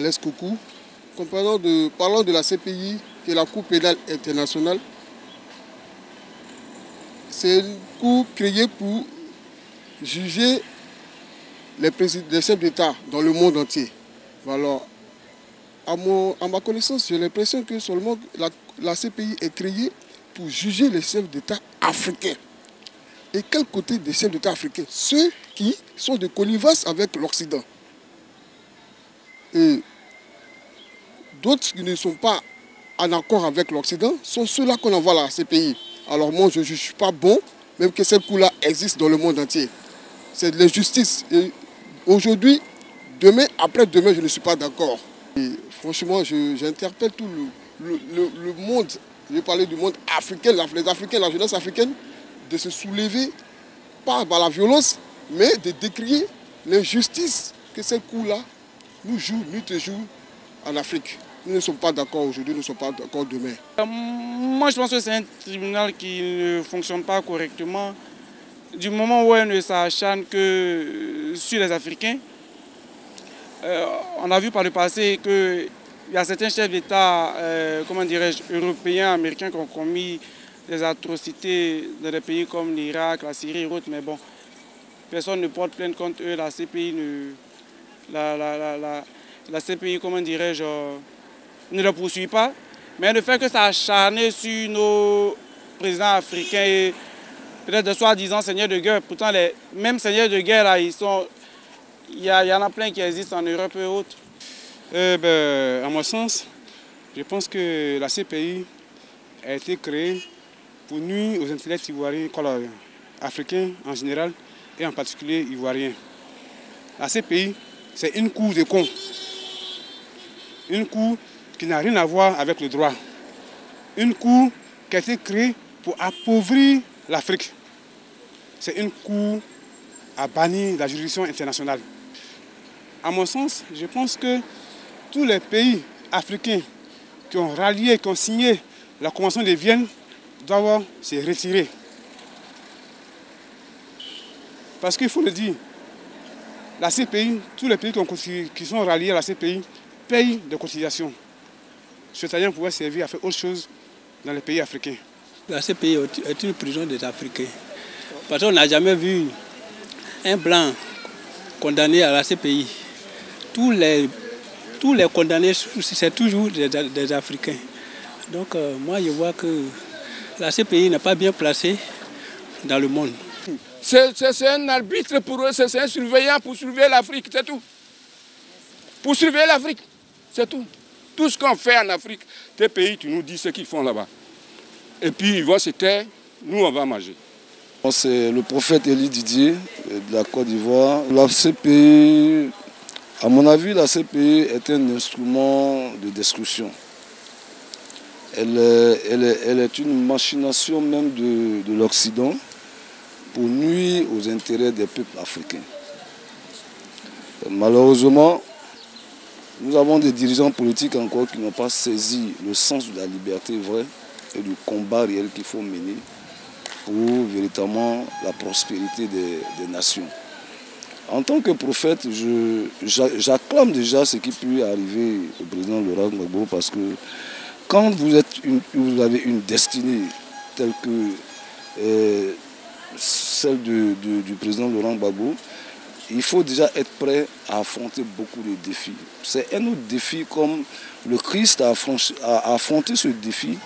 Alex Coucou. De, parlant de la CPI, qui est la Cour pénale internationale, c'est une cour créée pour juger les, chefs d'État dans le monde entier. Alors, à ma connaissance, j'ai l'impression que seulement la, la CPI est créée pour juger les chefs d'État africains. Et quel côté des chefs d'État africains? Ceux qui sont de connivence avec l'Occident. Et d'autres qui ne sont pas en accord avec l'Occident sont ceux-là qu'on envoie à la CPI. Alors moi, je ne juge pas bon, même que cette coup-là existe dans le monde entier. C'est de l'injustice. Et aujourd'hui, demain, après-demain, je ne suis pas d'accord. Franchement, j'interpelle tout le, le, monde. Je vais parler du monde africain, les Africains, la jeunesse africaine, de se soulever, pas par la violence, mais de décrier l'injustice que ces coups-là nous jouent nuit et jour en Afrique. Nous ne sommes pas d'accord aujourd'hui, nous ne sommes pas d'accord demain. Euh, moi, je pense que c'est un tribunal qui ne fonctionne pas correctement. Du moment où elle ne s'acharne que sur les Africains, euh, on a vu par le passé qu'il y a certains chefs d'État, euh, comment dirais-je, européens, américains qui ont commis des atrocités dans des pays comme l'Irak, la Syrie et autres, mais bon, personne ne porte plainte contre eux. La CPI, ne, la, la, la, la CPI comment dirais-je, ne le poursuit pas. Mais le fait que ça acharné sur nos présidents africains et peut-être de soi-disant seigneurs de guerre, pourtant les mêmes seigneurs de guerre, là, ils sont, il y, y, en a plein qui existent en Europe et autres. Eh ben, à mon sens, je pense que la CPI a été créée pour nuire aux intellects ivoiriens, africains en général et en particulier ivoiriens. La CPI, c'est une cour de cons. Une cour qui n'a rien à voir avec le droit. Une cour qui a été créée pour appauvrir l'Afrique. C'est une cour à bannir la juridiction internationale. À mon sens, je pense que tous les pays africains qui ont rallié, qui ont signé la Convention de Vienne doivent se retirer. Parce qu'il faut le dire, la CPI, tous les pays qui sont ralliés à la CPI payent des cotisations ce Citoyen pouvait servir à faire autre chose dans les pays africains. La CPI est une prison des Africains? Parce qu'on n'a jamais vu un blanc condamné à la CPI. Tous les, tous les condamnés, c'est toujours des, Africains. Donc euh, moi, je vois que la CPI n'est pas bien placée dans le monde. C'est un arbitre pour eux, c'est un surveillant pour surveiller l'Afrique, c'est tout. Pour surveiller l'Afrique, c'est tout. Tout ce qu'on fait en Afrique, tes pays, tu nous dis ce qu'ils font là-bas. Et puis ils vont se taire, nous on va manger. C'est le prophète Élie Didier de la Côte d'Ivoire. La CPI, à mon avis, la CPI est un instrument de destruction. Elle est, une machination même de, de l'Occident pour nuire aux intérêts des peuples africains. Malheureusement, nous avons des dirigeants politiques encore qui n'ont pas saisi le sens de la liberté vraie et du combat réel qu'il faut mener pour véritablement la prospérité des, nations. En tant que prophète, j'acclame déjà ce qui peut arriver au président Laurent Gbagbo parce que quand vous, êtes vous avez une destinée telle que euh, celle du président Laurent Gbagbo, il faut déjà être prêt à affronter beaucoup de défis. C'est un autre défi comme le Christ a, affronté ce défi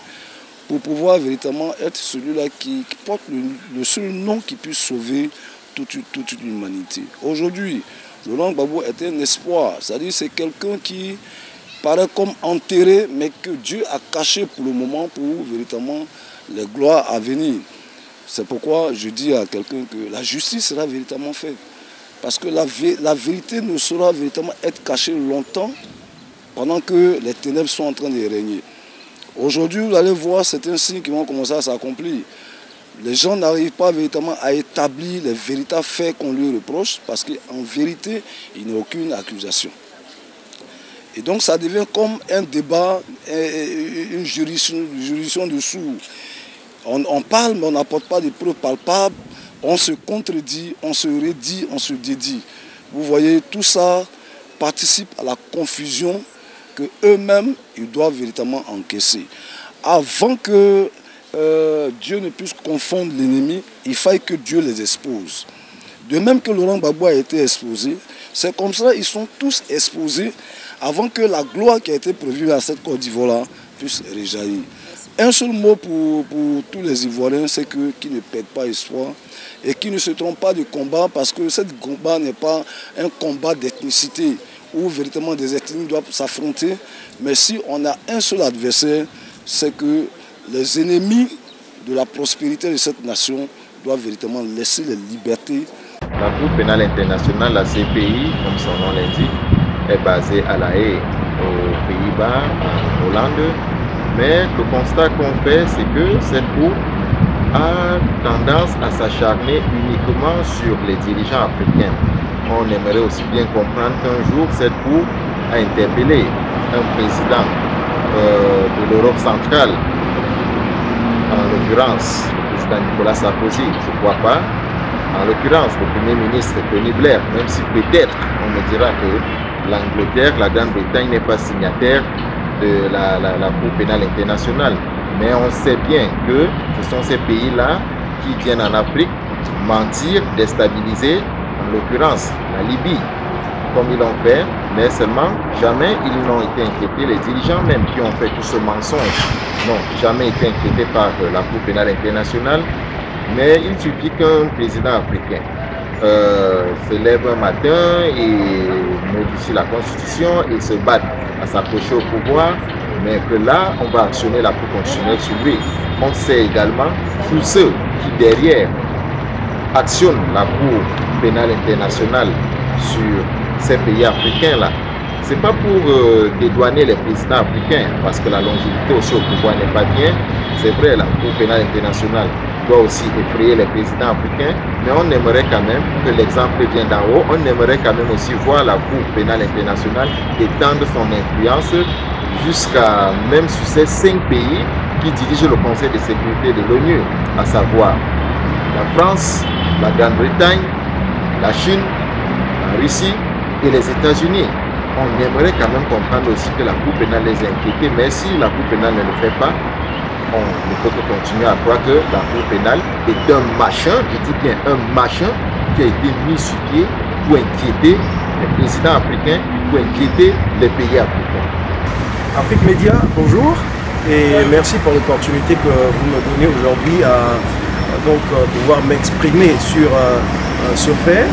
pour pouvoir véritablement être celui-là qui, porte le, seul nom qui puisse sauver toute, l'humanité. Aujourd'hui, Laurent Gbagbo est un espoir, c'est-à-dire c'est quelqu'un qui paraît comme enterré, mais que Dieu a caché pour le moment pour véritablement les gloires à venir. C'est pourquoi je dis à quelqu'un que la justice sera véritablement faite. Parce que la, vérité ne saura véritablement être cachée longtemps pendant que les ténèbres sont en train de régner. Aujourd'hui, vous allez voir certains signes qui vont commencer à s'accomplir. Les gens n'arrivent pas véritablement à établir les véritables faits qu'on lui reproche parce qu'en vérité, il n'y a aucune accusation. Et donc ça devient comme un débat, une juridiction, dessous. On, parle, mais on n'apporte pas de preuves palpables on se contredit, on se redit, on se dédie. Vous voyez, tout ça participe à la confusion que eux-mêmes ils doivent véritablement encaisser. Avant que euh, Dieu ne puisse confondre l'ennemi, il faille que Dieu les expose. De même que Laurent Gbagbo a été exposé, c'est comme ça ils sont tous exposés avant que la gloire qui a été prévue à cette Côte d'Ivoire puisse réjaillir. Un seul mot pour, tous les Ivoiriens, c'est qu'ils ne perdent pas espoir et qu'ils ne se trompent pas de combat parce que ce combat n'est pas un combat d'ethnicité où véritablement des ethnies doivent s'affronter. Mais si on a un seul adversaire, c'est que les ennemis de la prospérité de cette nation doivent véritablement laisser les libertés. La Cour pénale internationale, la CPI, comme son nom l'indique, est basée à La Haye, aux Pays-Bas, en Hollande. Mais le constat qu'on fait, c'est que cette Cour a tendance à s'acharner uniquement sur les dirigeants africains. On aimerait aussi bien comprendre qu'un jour, cette Cour a interpellé un président euh, de l'Europe centrale, en l'occurrence le président Nicolas Sarkozy, je ne crois pas, en l'occurrence le Premier ministre Tony Blair, même si peut-être on me dira que l'Angleterre, la Grande-Bretagne n'est pas signataire de la, Cour pénale internationale. Mais on sait bien que ce sont ces pays-là qui viennent en Afrique mentir, déstabiliser, en l'occurrence la Libye, comme ils l'ont fait, mais seulement jamais ils n'ont été inquiétés, les dirigeants même qui ont fait tout ce mensonge n'ont jamais été inquiétés par la Cour pénale internationale, mais il suffit qu'un président africain euh, se lève un matin et modifie la constitution et se batte à s'approcher au pouvoir, mais que là, on va actionner la Cour constitutionnelle sur lui. On sait également tous ceux qui derrière actionnent la Cour pénale internationale sur ces pays africains-là. Ce n'est pas pour euh, dédouaner les présidents africains, parce que la longévité aussi au pouvoir n'est pas bien. C'est vrai, la Cour pénale internationale doit aussi effrayer les présidents africains, mais on aimerait quand même que l'exemple vienne d'en haut. On aimerait quand même aussi voir la Cour pénale internationale étendre son influence jusqu'à même sur ces cinq pays qui dirigent le Conseil de sécurité de l'ONU, à savoir la France, la Grande-Bretagne, la Chine, la Russie et les États-Unis. On aimerait quand même comprendre aussi que la Cour pénale les a mais si la Cour pénale ne le fait pas, on ne peut que continuer à croire que la Cour pénale est un machin, je dis bien un machin, qui a été mis sur pied pour inquiéter les présidents africains, pour inquiéter les pays africains. Afrique Média, bonjour et merci pour l'opportunité que vous me donnez aujourd'hui à, donc euh, pouvoir m'exprimer sur euh, euh, ce fait.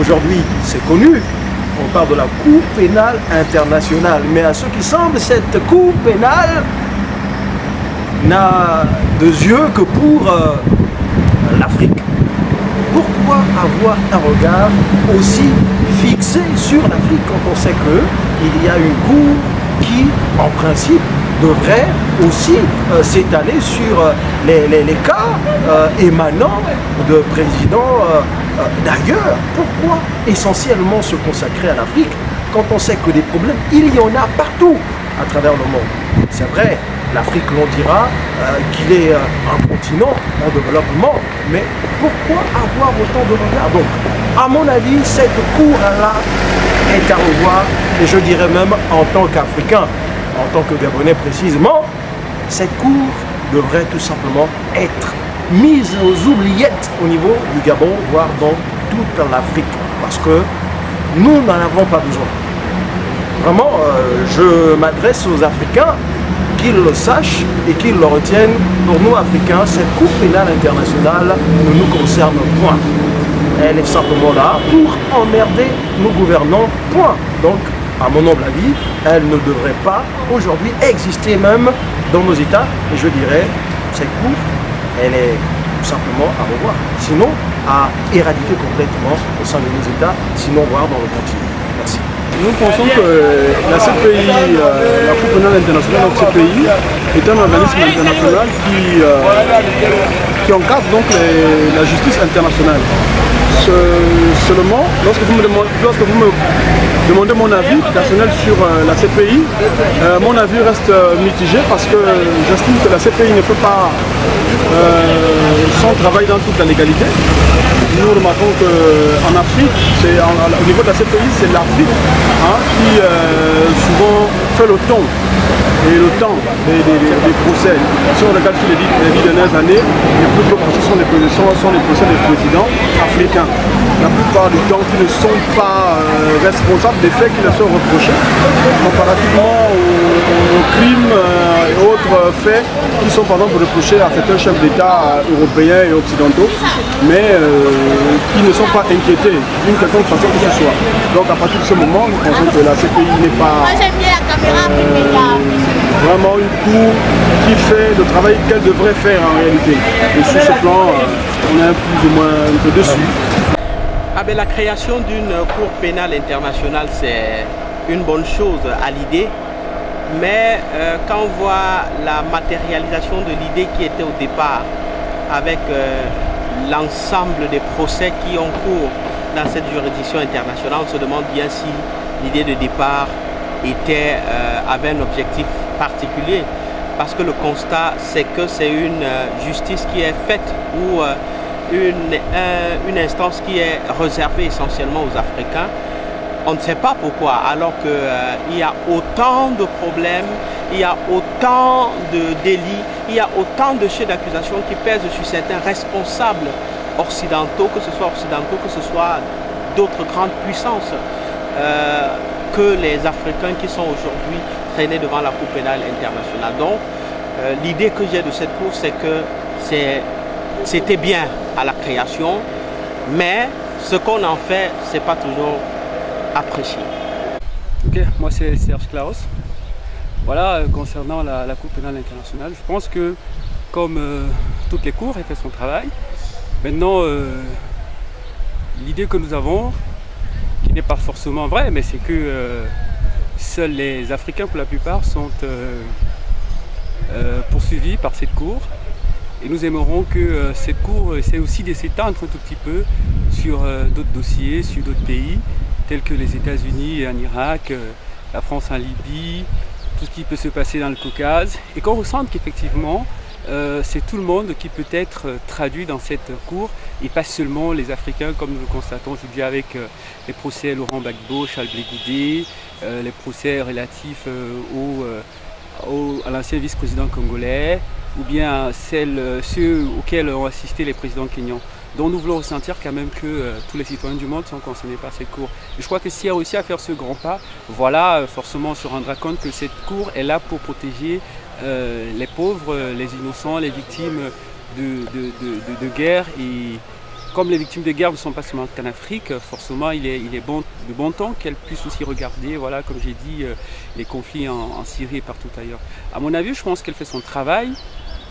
Aujourd'hui, c'est connu, on parle de la Cour pénale internationale, mais à ce qui semble, cette Cour pénale n'a de yeux que pour euh, l'Afrique. Pourquoi avoir un regard aussi fixé sur l'Afrique quand on sait qu'il y a une cour qui, en principe, devrait aussi euh, s'étaler sur euh, les, cas émanant de présidents d'ailleurs? Pourquoi essentiellement se consacrer à l'Afrique quand on sait que des problèmes, il y en a partout à travers le monde? C'est vrai, l'Afrique l'on dira euh, qu'il est euh, un continent en développement, mais pourquoi avoir autant de regard Donc, à mon avis, cette cour-là est à revoir, et je dirais même en tant qu'Africain, en tant que Gabonais précisément, cette cour devrait tout simplement être mise aux oubliettes au niveau du Gabon, voire dans toute l'Afrique, parce que nous n'en avons pas besoin. Vraiment, euh, je m'adresse aux Africains qu'ils le sachent et qu'ils le retiennent. Pour nous, Africains, cette Cour pénale internationale ne nous concerne point. Elle est simplement là pour emmerder nos gouvernants, point. Donc, à mon humble avis, elle ne devrait pas aujourd'hui exister même dans nos États. Et je dirais, cette Cour, elle est tout simplement à revoir. Sinon, à éradiquer complètement au sein de nos États, sinon voir dans le continent. Merci. Nous pensons que la CPI, euh, la Cour pénale internationale, donc CPI, est un organisme international qui, euh, qui encadre donc la justice internationale. seulement, lorsque vous, me demandez, mon avis personnel sur euh, la CPI, mon avis reste mitigé parce que j'estime que la CPI ne fait pas son travail dans toute la légalité. Nous remarquons qu'en Afrique, au niveau de la CPI, c'est l'Afrique hein, qui souvent fait le ton et le temps des, procès. Si on regarde sur les dix, dernières années, les plus gros procès sont les, sont les procès des présidents africains. La plupart du temps, qui ne sont pas euh, responsables des faits qui leur sont reprochés, comparativement aux, crimes euh, et autres faits qui sont par exemple reprochés à certains chefs d'État euh, européens et occidentaux, mais qui ne sont pas inquiétés d'une quelconque façon que ce soit. Donc à partir de ce moment, nous pensons que la CPI n'est pas vraiment une cour qui fait le travail qu'elle devrait faire en réalité. Et sur ce plan, on est plus ou moins un peu dessus. Ah ben, la création d'une cour pénale internationale, c'est une bonne chose à l'idée. Mais euh, quand on voit la matérialisation de l'idée qui était au départ, avec euh, l'ensemble des procès qui ont cours dans cette juridiction internationale, on se demande bien si l'idée de départ était, euh, avait un objectif particulier. Parce que le constat, c'est que c'est une justice qui est faite où une, une instance qui est réservée essentiellement aux Africains. On ne sait pas pourquoi, alors qu'il euh, y a autant de problèmes, il y a autant de délits, il y a autant de chefs d'accusation qui pèsent sur certains responsables occidentaux, que ce soit occidentaux, que ce soit d'autres grandes puissances, euh, que les Africains qui sont aujourd'hui traînés devant la Cour pénale internationale. Donc, euh, l'idée que j'ai de cette cour, c'est que c'est c'était bien à la création, mais ce qu'on en fait, ce n'est pas toujours apprécié. Ok, moi c'est Serge Klaus. Voilà, euh, concernant la, Cour pénale internationale, je pense que comme euh, toutes les cours, elle fait son travail. Maintenant, euh, l'idée que nous avons, qui n'est pas forcément vraie, mais c'est que seuls les Africains, pour la plupart, sont poursuivis par cette cour et nous aimerons que euh, cette cour essaie aussi de s'étendre un tout petit peu sur euh, d'autres dossiers, sur d'autres pays, tels que les États-Unis en Irak, euh, la France en Libye, tout ce qui peut se passer dans le Caucase, et qu'on ressente qu'effectivement, c'est tout le monde qui peut être traduit dans cette cour, et pas seulement les Africains, comme nous le constatons aujourd'hui avec les procès Laurent Gbagbo, Charles Blé les procès relatifs à l'ancien vice-président congolais, ou bien celles, euh, ceux auxquels ont assisté les présidents kenyans. Donc nous voulons ressentir quand même que euh, tous les citoyens du monde sont concernés par cette cour. Je crois que si elle a réussi à faire ce grand pas, voilà, euh, forcément on se rendra compte que cette cour est là pour protéger les pauvres, les innocents, les victimes de, de guerre et comme les victimes de guerre ne sont pas seulement qu'en Afrique, forcément il est, bon, de bon temps qu'elles puissent aussi regarder, voilà, comme j'ai dit, euh, les conflits en, Syrie et partout ailleurs. À mon avis, je pense qu'elle fait son travail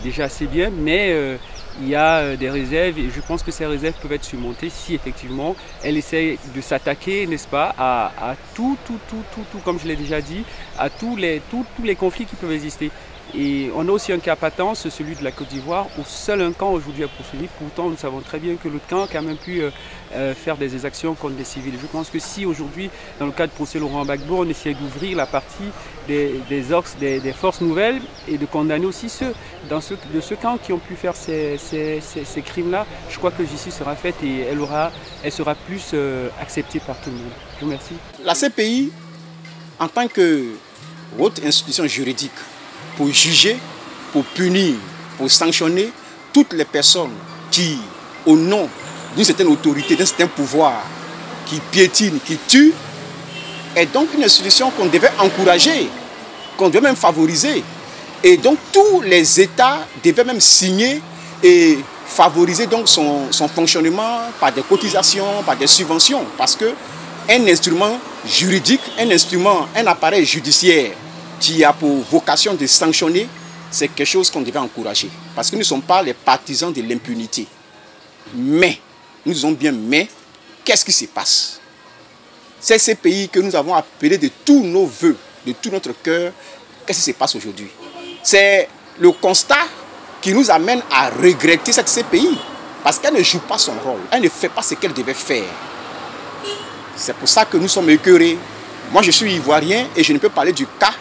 déjà assez bien, mais euh, il y a euh, des réserves et je pense que ces réserves peuvent être surmontées si effectivement elle essaie de s'attaquer, n'est-ce pas, à, tout, tout, tout, tout, tout, comme je l'ai déjà dit, à tous les, tous les conflits qui peuvent exister. Et on a aussi un cas patent, c'est celui de la Côte d'Ivoire, où seul un camp aujourd'hui a poursuivi. Pourtant, nous savons très bien que l'autre camp a même pu euh, faire des exactions contre des civils. Je pense que si aujourd'hui, dans le cas de procès Laurent Gbagbo, on essaie d'ouvrir la partie des, des, des, forces nouvelles et de condamner aussi ceux de ce camp qui ont pu faire ces, crimes-là, je crois que justice sera faite et elle, aura, sera plus euh, acceptée par tout le monde. Je vous remercie. La CPI, en tant que haute institution juridique, pour juger, pour punir, pour sanctionner toutes les personnes qui, au nom d'une certaine autorité, d'un certain pouvoir, qui piétinent, qui tuent, est donc une institution qu'on devait encourager, qu'on devait même favoriser. Et donc tous les États devaient même signer et favoriser donc son, son fonctionnement par des cotisations, par des subventions, parce que un instrument juridique, un instrument, un appareil judiciaire qui a pour vocation de sanctionner, c'est quelque chose qu'on devait encourager. Parce que nous ne sommes pas les partisans de l'impunité. Mais, nous disons bien mais, qu'est-ce qui se passe? C'est ces pays que nous avons appelés de tous nos voeux, de tout notre cœur, qu'est-ce qui se passe aujourd'hui? C'est le constat qui nous amène à regretter cette CPI. Parce qu'elle ne joue pas son rôle, elle ne fait pas ce qu'elle devait faire. C'est pour ça que nous sommes écœurés. Moi, je suis ivoirien et je ne peux parler du cas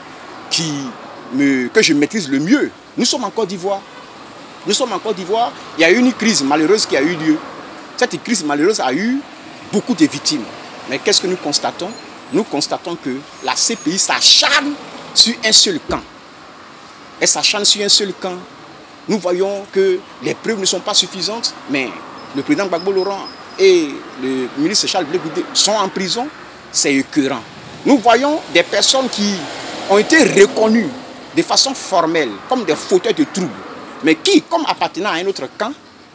que je maîtrise le mieux. Nous sommes en Côte d'Ivoire. Nous sommes en Côte d'Ivoire. Il y a eu une crise malheureuse qui a eu lieu. Cette crise malheureuse a eu beaucoup de victimes. Mais qu'est-ce que nous constatons? Nous constatons que la CPI s'acharne sur un seul camp. Elle s'acharne sur un seul camp. Nous voyons que les preuves ne sont pas suffisantes, mais le président Gbagbo Laurent et le ministre Charles Blé sont en prison. C'est écœurant. Nous voyons des personnes qui ont été reconnues de façon formelle comme des fauteurs de troubles, mais qui, comme appartenant à un autre camp,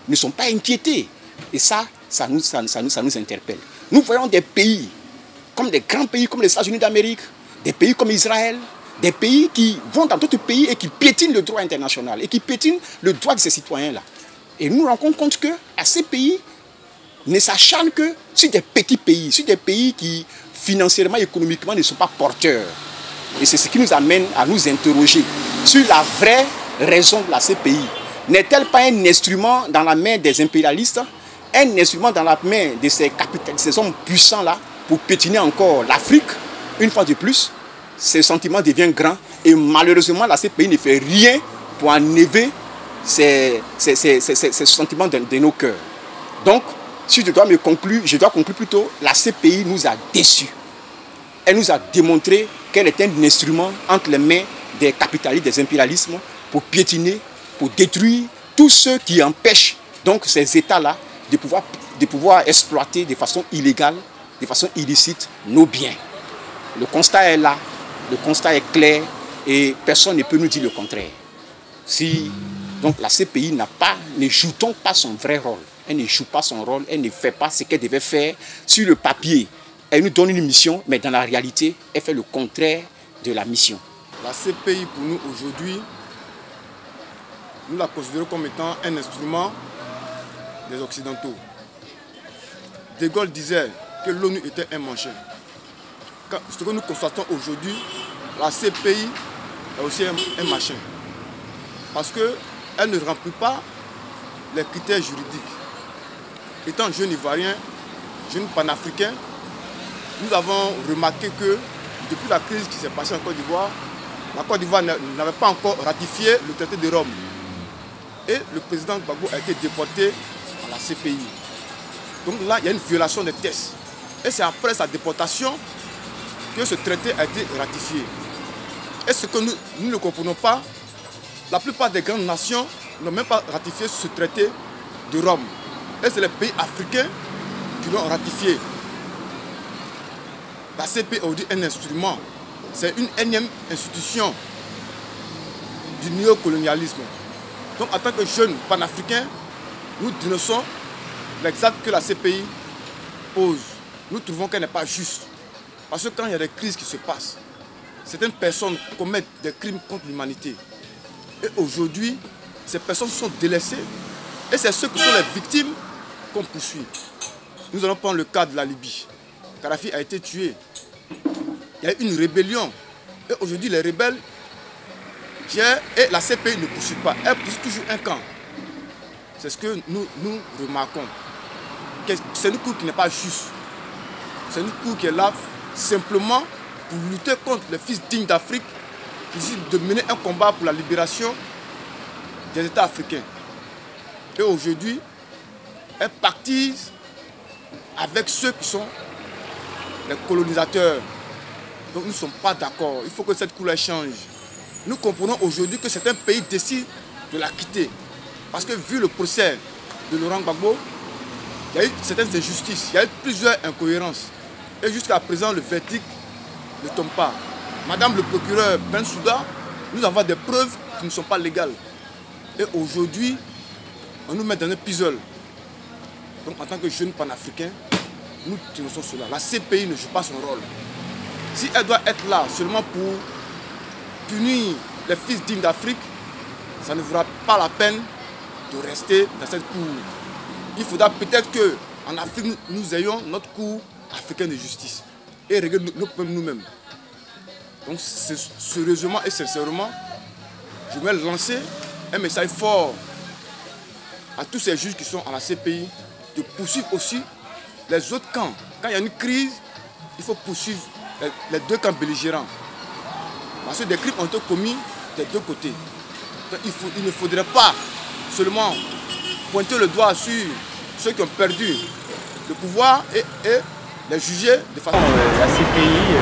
ne sont pas inquiétés. Et ça, ça nous, interpelle. Nous voyons des pays, comme des grands pays comme les États-Unis d'Amérique, des pays comme Israël, des pays qui vont dans d'autres pays et qui piétinent le droit international et qui piétinent le droit de ces citoyens-là. Et nous nous rendons compte que ces pays ne s'acharnent que sur des petits pays, sur des pays qui financièrement, économiquement ne sont pas porteurs. Et c'est ce qui nous amène à nous interroger sur la vraie raison de la CPI. N'est-elle pas un instrument dans la main des impérialistes, un instrument dans la main de ces ces hommes puissants-là, pour pétiner encore l'Afrique, une fois de plus Ce sentiment devient grand et malheureusement, la CPI ne fait rien pour enlever ces, ces, de, nos cœurs. Donc, si je dois me conclure, je dois conclure plutôt, la CPI nous a déçus. Elle nous a démontré qu'elle est un instrument entre les mains des capitalistes, des impérialismes, pour piétiner, pour détruire tous ceux qui empêchent donc ces États-là de pouvoir, de pouvoir exploiter de façon illégale, de façon illicite nos biens. Le constat est là, le constat est clair et personne ne peut nous dire le contraire. Si donc la CPI n'a pas, ne joue-t-on pas son vrai rôle? Elle ne joue pas son rôle, elle ne fait pas ce qu'elle devait faire sur le papier. Elle nous donne une mission, mais dans la réalité, elle fait le contraire de la mission. La CPI pour nous aujourd'hui, nous la considérons comme étant un instrument des Occidentaux. De Gaulle disait que l'ONU était un manchot. Ce que nous constatons aujourd'hui, la CPI est aussi un, un machin. Parce qu'elle ne remplit pas les critères juridiques. Étant jeune Ivoirien, jeune panafricain, nous avons remarqué que depuis la crise qui s'est passée en Côte d'Ivoire, la Côte d'Ivoire n'avait pas encore ratifié le traité de Rome. Et le président Gbagbo a été déporté la CPI. Donc là, il y a une violation des tests. Et c'est après sa déportation que ce traité a été ratifié. Et ce que nous, nous ne comprenons pas, la plupart des grandes nations n'ont même pas ratifié ce traité de Rome. Et c'est les pays africains qui l'ont ratifié. La CPI est aujourd'hui un instrument. C'est une énième institution du néocolonialisme. Donc en tant que jeunes panafricains, nous dénonçons l'exact que la CPI pose. Nous trouvons qu'elle n'est pas juste. Parce que quand il y a des crises qui se passent, certaines personnes commettent des crimes contre l'humanité. Et aujourd'hui, ces personnes sont délaissées. Et c'est ceux qui sont les victimes qu'on poursuit. Nous allons prendre le cas de la Libye. Kadhafi a été tué. Il y a eu une rébellion. Et aujourd'hui, les rebelles, et la CPI ne poursuit pas. Elle poursuit toujours un camp. C'est ce que nous, remarquons. C'est une cour qui n'est pas juste. C'est une cour qui est là simplement pour lutter contre les fils dignes d'Afrique, qui décident de mener un combat pour la libération des États africains. Et aujourd'hui, elle pactise avec ceux qui sont les colonisateurs. Donc nous ne sommes pas d'accord. Il faut que cette couleur change. Nous comprenons aujourd'hui que certains pays décident de la quitter. Parce que vu le procès de Laurent Gbagbo, il y a eu certaines injustices, il y a eu plusieurs incohérences. Et jusqu'à présent, le verdict ne tombe pas. Madame le procureur Ben Souda, nous avons des preuves qui ne sont pas légales. Et aujourd'hui, on nous met dans un puzzle. Donc en tant que jeunes panafricains, nous dénonçons cela. La CPI ne joue pas son rôle. Si elle doit être là seulement pour punir les fils dignes d'Afrique, ça ne vaudra pas la peine de rester dans cette cour. Il faudra peut-être qu'en Afrique, nous ayons notre cour africaine de justice et régler nos problèmes nous-mêmes. Donc, sérieusement et sincèrement, je vais lancer un message fort à tous ces juges qui sont à la CPI de poursuivre aussi les autres camps. Quand il y a une crise, il faut poursuivre les deux camps belligérants. Parce que des crimes ont été commis des deux côtés. Il, ne faudrait pas seulement pointer le doigt sur ceux qui ont perdu le pouvoir et, et les juger de façon... La CPI,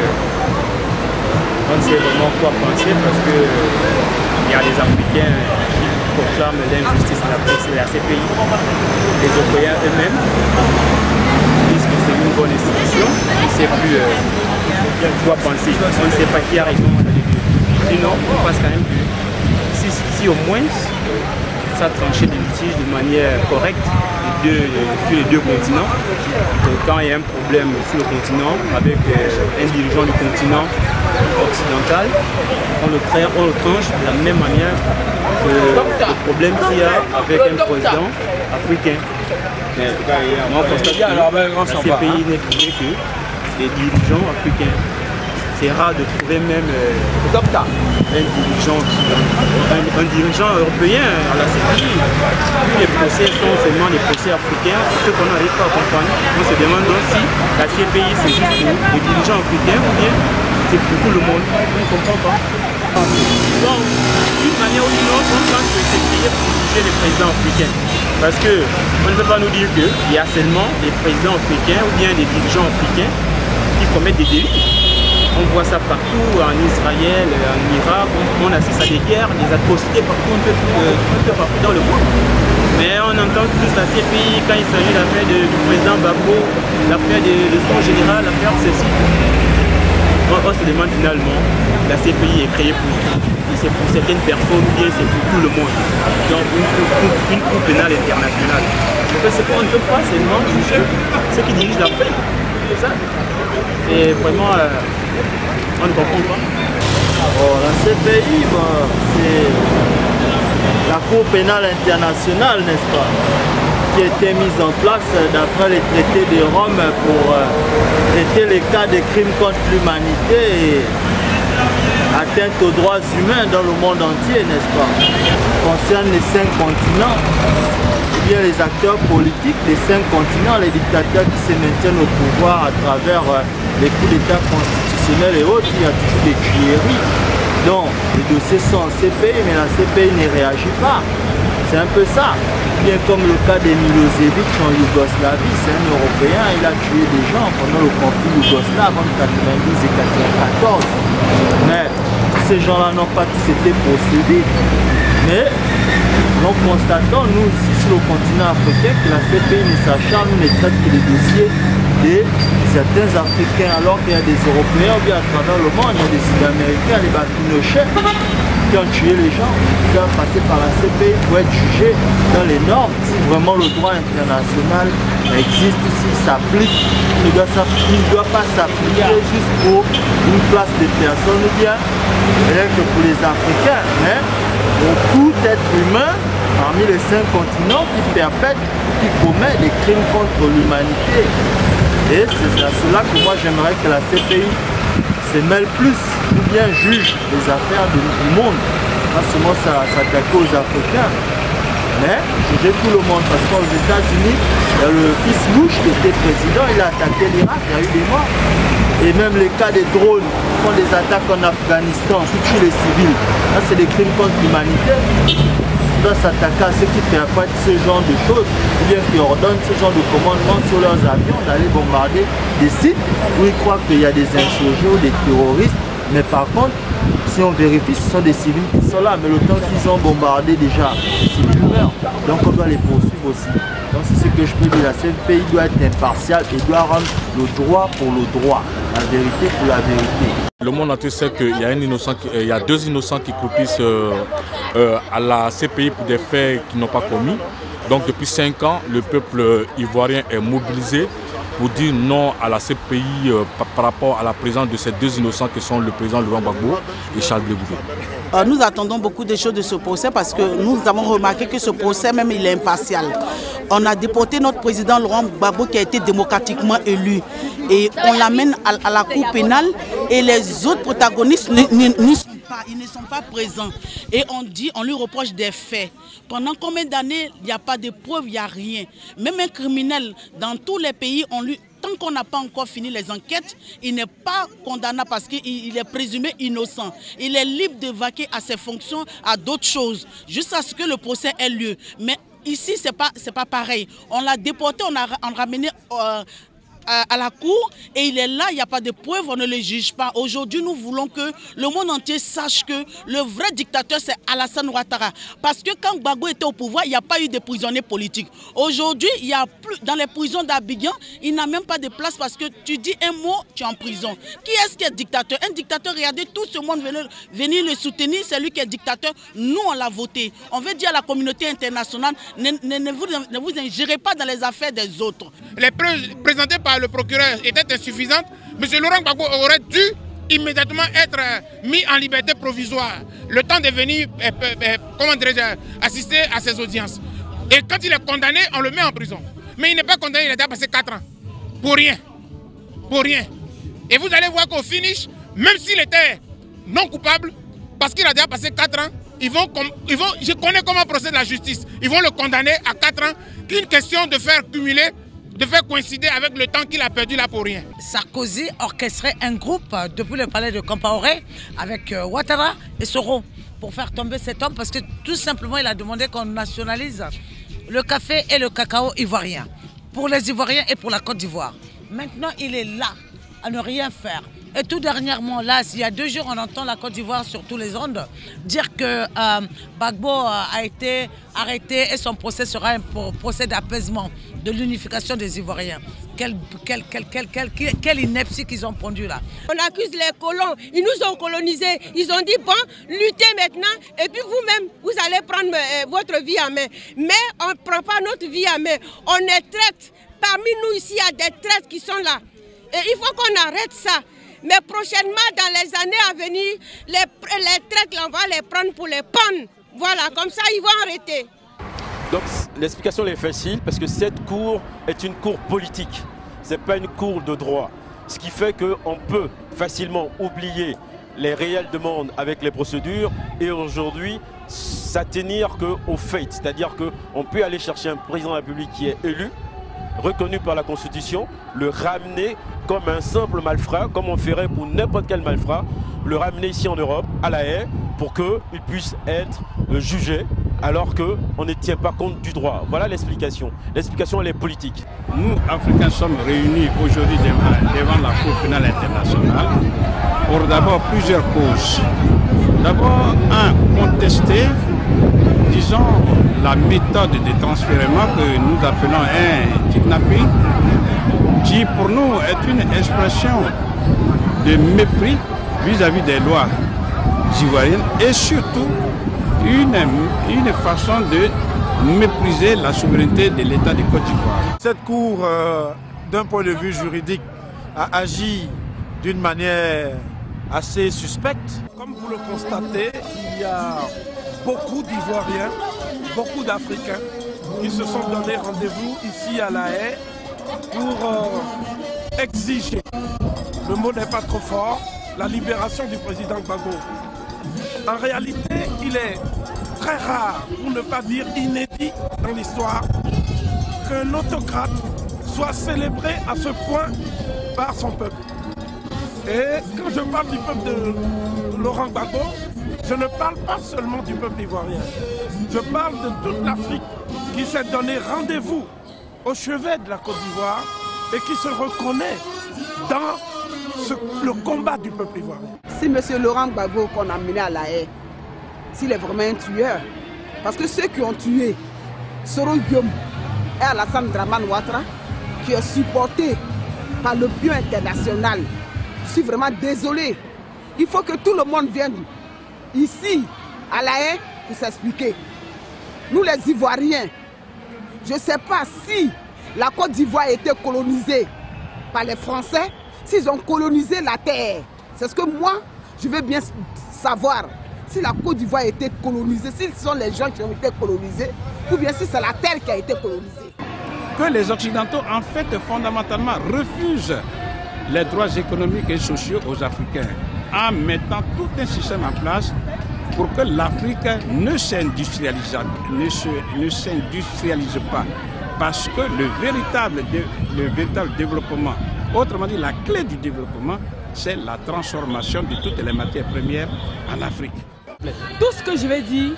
on ne sait vraiment quoi penser parce que il y a des Africains qui proclament l'injustice à la CPI. Les Européens eux-mêmes disent que c'est une bonne institution. On ne sait plus quoi penser. On ne sait pas qui a raison. Sinon, on pense quand même que si au moins ça tranchait des litiges de manière correcte de, sur les deux continents. Donc, quand il y a un problème sur le continent avec un dirigeant du continent occidental, on le, traite, on le tranche de la même manière que le problème qu'il y a avec un président africain. Mais on constate que ces pays n'est que les dirigeants africains c'est rare de trouver même euh, un dirigeant un, un, dirigeant européen à la CPI. Les procès sont seulement des procès africains, c'est ce qu'on n'arrive pas à comprendre. On se demande donc si la CPI c'est juste pour les dirigeants africains ou bien c'est pour tout le monde. On ne comprend pas. Donc, d'une manière ou d'une autre, on pense que c'est payé pour juger les présidents africains. Parce qu'on ne peut pas nous dire qu'il y a seulement des présidents africains ou bien des dirigeants africains qui commettent des délits. On voit ça partout, en Israël, en Irak, on, assiste à des guerres, des atrocités partout, un peu, un peu partout dans le monde. Mais on entend plus la CPI quand il s'agit de l'affaire du président Babo, l'affaire de, son général, l'affaire ceci. On, on, se demande finalement, la CPI est créée pour c'est pour certaines personnes bien c'est pour tout le monde? Donc une cour, une cour pénale internationale. Parce qu'on ne peut pas seulement juger ceux qui dirigent l'Afrique. C'est ça? C'est vraiment... Euh, Oh, bah, c'est la Cour pénale internationale, n'est-ce pas qui a été mise en place d'après les traités de Rome pour euh, traiter les cas de crimes contre l'humanité et atteinte aux droits humains dans le monde entier, n'est-ce pas Concerne les cinq continents, bien les acteurs politiques des cinq continents, les dictateurs qui se maintiennent au pouvoir à travers euh, les coups d'État constitutionnels et autres, il y a toujours des tueries. Donc, les dossiers sont en CPI, mais la CPI ne réagit pas. C'est un peu ça. Bien comme le cas de Milosevic en Yougoslavie, c'est un Européen, il a tué des gens pendant le conflit yougoslave entre 90 et 94. Mais ces gens-là n'ont pas tous été poursuivis. Mais nous constatons, nous, ici sur le continent africain, que la CPI ne s'acharne, ne traite que les dossiers certains Africains, alors qu'il y a des Européens, ou bien à travers le monde, il y a des Sud-Américains, des Bapinochets, qui ont tué les gens, qui doivent passer par la CPI pour être jugés dans les normes, si vraiment le droit international existe, s'il s'applique, il ne doit, pas s'appliquer juste pour une classe de personnes, ou bien rien que pour les Africains, mais pour tout être humain parmi les cinq continents qui perpètre, qui commet des crimes contre l'humanité. Et c'est à cela que moi j'aimerais que la CPI se mêle plus ou bien juge les affaires du monde. Pas seulement s'attaquer aux Africains, mais juger tout le monde. Parce qu'aux États-Unis, il y a le fils Bush qui était président, il a attaqué l'Irak, il y a eu des morts. Et même les cas des drones font des attaques en Afghanistan, qui tuent les civils. Là, c'est des crimes contre l'humanité doit s'attaquer à ceux qui perpètrent ce genre de choses, ou bien qui ordonnent ce genre de commandement sur leurs avions d'aller bombarder des sites où ils croient qu'il y a des insurgés ou des terroristes. Mais par contre, si on vérifie, ce sont des civils qui sont là, mais le temps qu'ils ont bombardé déjà, les civils meurent. Donc on doit les poursuivre aussi. Donc c'est ce que je peux dire, la CPI doit être impartiale et doit rendre le droit pour le droit, la vérité pour la vérité. Le monde entier sait qu'il y, a deux innocents qui croupissent euh, euh, à la CPI pour des faits qu'ils n'ont pas commis. Donc depuis cinq ans, le peuple ivoirien est mobilisé pour dire non à la CPI euh, par, rapport à la présence de ces deux innocents qui sont le président Laurent Gbagbo et Charles Blé euh, Nous attendons beaucoup de choses de ce procès parce que nous avons remarqué que ce procès même il est impartial. On a déporté notre président Laurent Gbagbo qui a été démocratiquement élu et on l'amène à, la cour pénale et les autres protagonistes n'y sont pas, ne sont pas présents. Et on dit, on lui reproche des faits. Pendant combien d'années, il n'y a pas de preuves, il n'y a rien. Même un criminel, dans tous les pays, on lui tant qu'on n'a pas encore fini les enquêtes, il n'est pas condamnable parce qu'il est présumé innocent. Il est libre de vaquer à ses fonctions, à d'autres choses, jusqu'à ce que le procès ait lieu. Mais Ici, ce n'est pas, pareil. On l'a déporté, on a, on a ramené euh, à, la cour et il est là, il n'y a pas de preuves, on ne le juge pas. Aujourd'hui, nous voulons que le monde entier sache que le vrai dictateur, c'est Alassane Ouattara. Parce que quand Gbagbo était au pouvoir, il n'y a pas eu de prisonniers politiques. Aujourd'hui, il y a plus dans les prisons d'Abidjan, il n'a même pas de place parce que tu dis un mot, tu es en prison. Qui est-ce qui est dictateur? Un dictateur, regardez, tout ce monde venir, venir le soutenir, c'est lui qui est dictateur. Nous, on l'a voté. On veut dire à la communauté internationale, ne, ne, vous, ne vous ingérez pas dans les affaires des autres. Les présentées par le procureur était insuffisante, M. Laurent Gbagbo aurait dû immédiatement être euh, mis en liberté provisoire, le temps de venir euh, euh, comment assister à ses audiences. Et quand il est condamné, on le met en prison. Mais il n'est pas condamné, il a déjà passé 4 ans. Pour rien. Pour rien. Et vous allez voir qu'au finish, même s'il était non coupable, parce qu'il a déjà passé 4 ans, ils vont, je connais comment procède la justice. Ils vont le condamner à 4 ans, qu'une question de faire cumuler de faire coïncider avec le temps qu'il a perdu là pour rien. Sarkozy orchestrait un groupe euh, depuis le palais de Compaoré avec euh, Ouattara et Soro pour faire tomber cet homme parce que tout simplement il a demandé qu'on nationalise le café et le cacao ivoirien pour les Ivoiriens et pour la Côte d'Ivoire. Maintenant il est là à ne rien faire. Et tout dernièrement, là, il y a deux jours, on entend la Côte d'Ivoire sur tous les ondes dire que euh, Bagbo a été arrêté et son procès sera un procès d'apaisement de l'unification des Ivoiriens. Quelle, quelle, quelle, quelle, ineptie qu'ils ont pondu là. On accuse les colons, ils nous ont colonisés. Ils ont dit, bon, luttez maintenant et puis vous-même, vous allez prendre euh, votre vie en main. Mais on ne prend pas notre vie en main. On est traite. Parmi nous ici, il y a des traites qui sont là. Et il faut qu'on arrête ça. Mais prochainement, dans les années à venir, les, les on va les prendre pour les pannes. Voilà, comme ça, ils vont arrêter. Donc l'explication est facile parce que cette cour est une cour politique. Ce n'est pas une cour de droit. Ce qui fait qu'on peut facilement oublier les réelles demandes avec les procédures et aujourd'hui s'attenir qu'au fait. C'est-à-dire qu'on peut aller chercher un président de la République qui est élu, reconnu par la Constitution, le ramener comme un simple malfrat, comme on ferait pour n'importe quel malfrat, le ramener ici en Europe, à la haie, pour qu'il puisse être jugé alors qu'on ne tient pas compte du droit. Voilà l'explication. L'explication, elle est politique. Nous, Africains, sommes réunis aujourd'hui devant la Cour pénale internationale pour d'abord plusieurs causes. D'abord, un, contester, disons, la méthode de transfèrement que nous appelons un kidnapping, qui pour nous est une expression de mépris vis-à-vis des lois ivoiriennes et surtout une, une façon de mépriser la souveraineté de l'État de Côte d'Ivoire. Cette Cour, euh, d'un point de vue juridique, a agi d'une manière assez suspecte. Comme vous le constatez, il y a beaucoup d'Ivoiriens, beaucoup d'Africains qui se sont donné rendez-vous ici à La Haye pour euh, exiger, le mot n'est pas trop fort, la libération du président Gbagbo. En réalité, il est très rare, pour ne pas dire inédit dans l'histoire, qu'un autocrate soit célébré à ce point par son peuple. Et quand je parle du peuple de Laurent Gbagbo, je ne parle pas seulement du peuple ivoirien. Je parle de toute l'Afrique qui s'est donné rendez-vous au chevet de la Côte d'Ivoire et qui se reconnaît dans le combat du peuple ivoirien. Si M. Laurent Gbagbo qu'on a mené à la haie, s'il est vraiment un tueur, parce que ceux qui ont tué Soro Guillaume et Alassane Draman Ouattara, qui est supporté par le bio international, je suis vraiment désolé. Il faut que tout le monde vienne ici, à la haie, pour s'expliquer. Nous les Ivoiriens, je ne sais pas si la Côte d'Ivoire a été colonisée par les Français, s'ils ont colonisé la terre. C'est ce que moi, je veux bien savoir. Si la Côte d'Ivoire a été colonisée, si ce sont les gens qui ont été colonisés, ou bien si c'est la terre qui a été colonisée. Que les Occidentaux, en fait, fondamentalement, refusent les droits économiques et sociaux aux Africains en mettant tout un système en place pour que l'Afrique ne s'industrialise pas. Parce que le véritable, le véritable développement, autrement dit la clé du développement, c'est la transformation de toutes les matières premières en Afrique. Tout ce que je vais dire,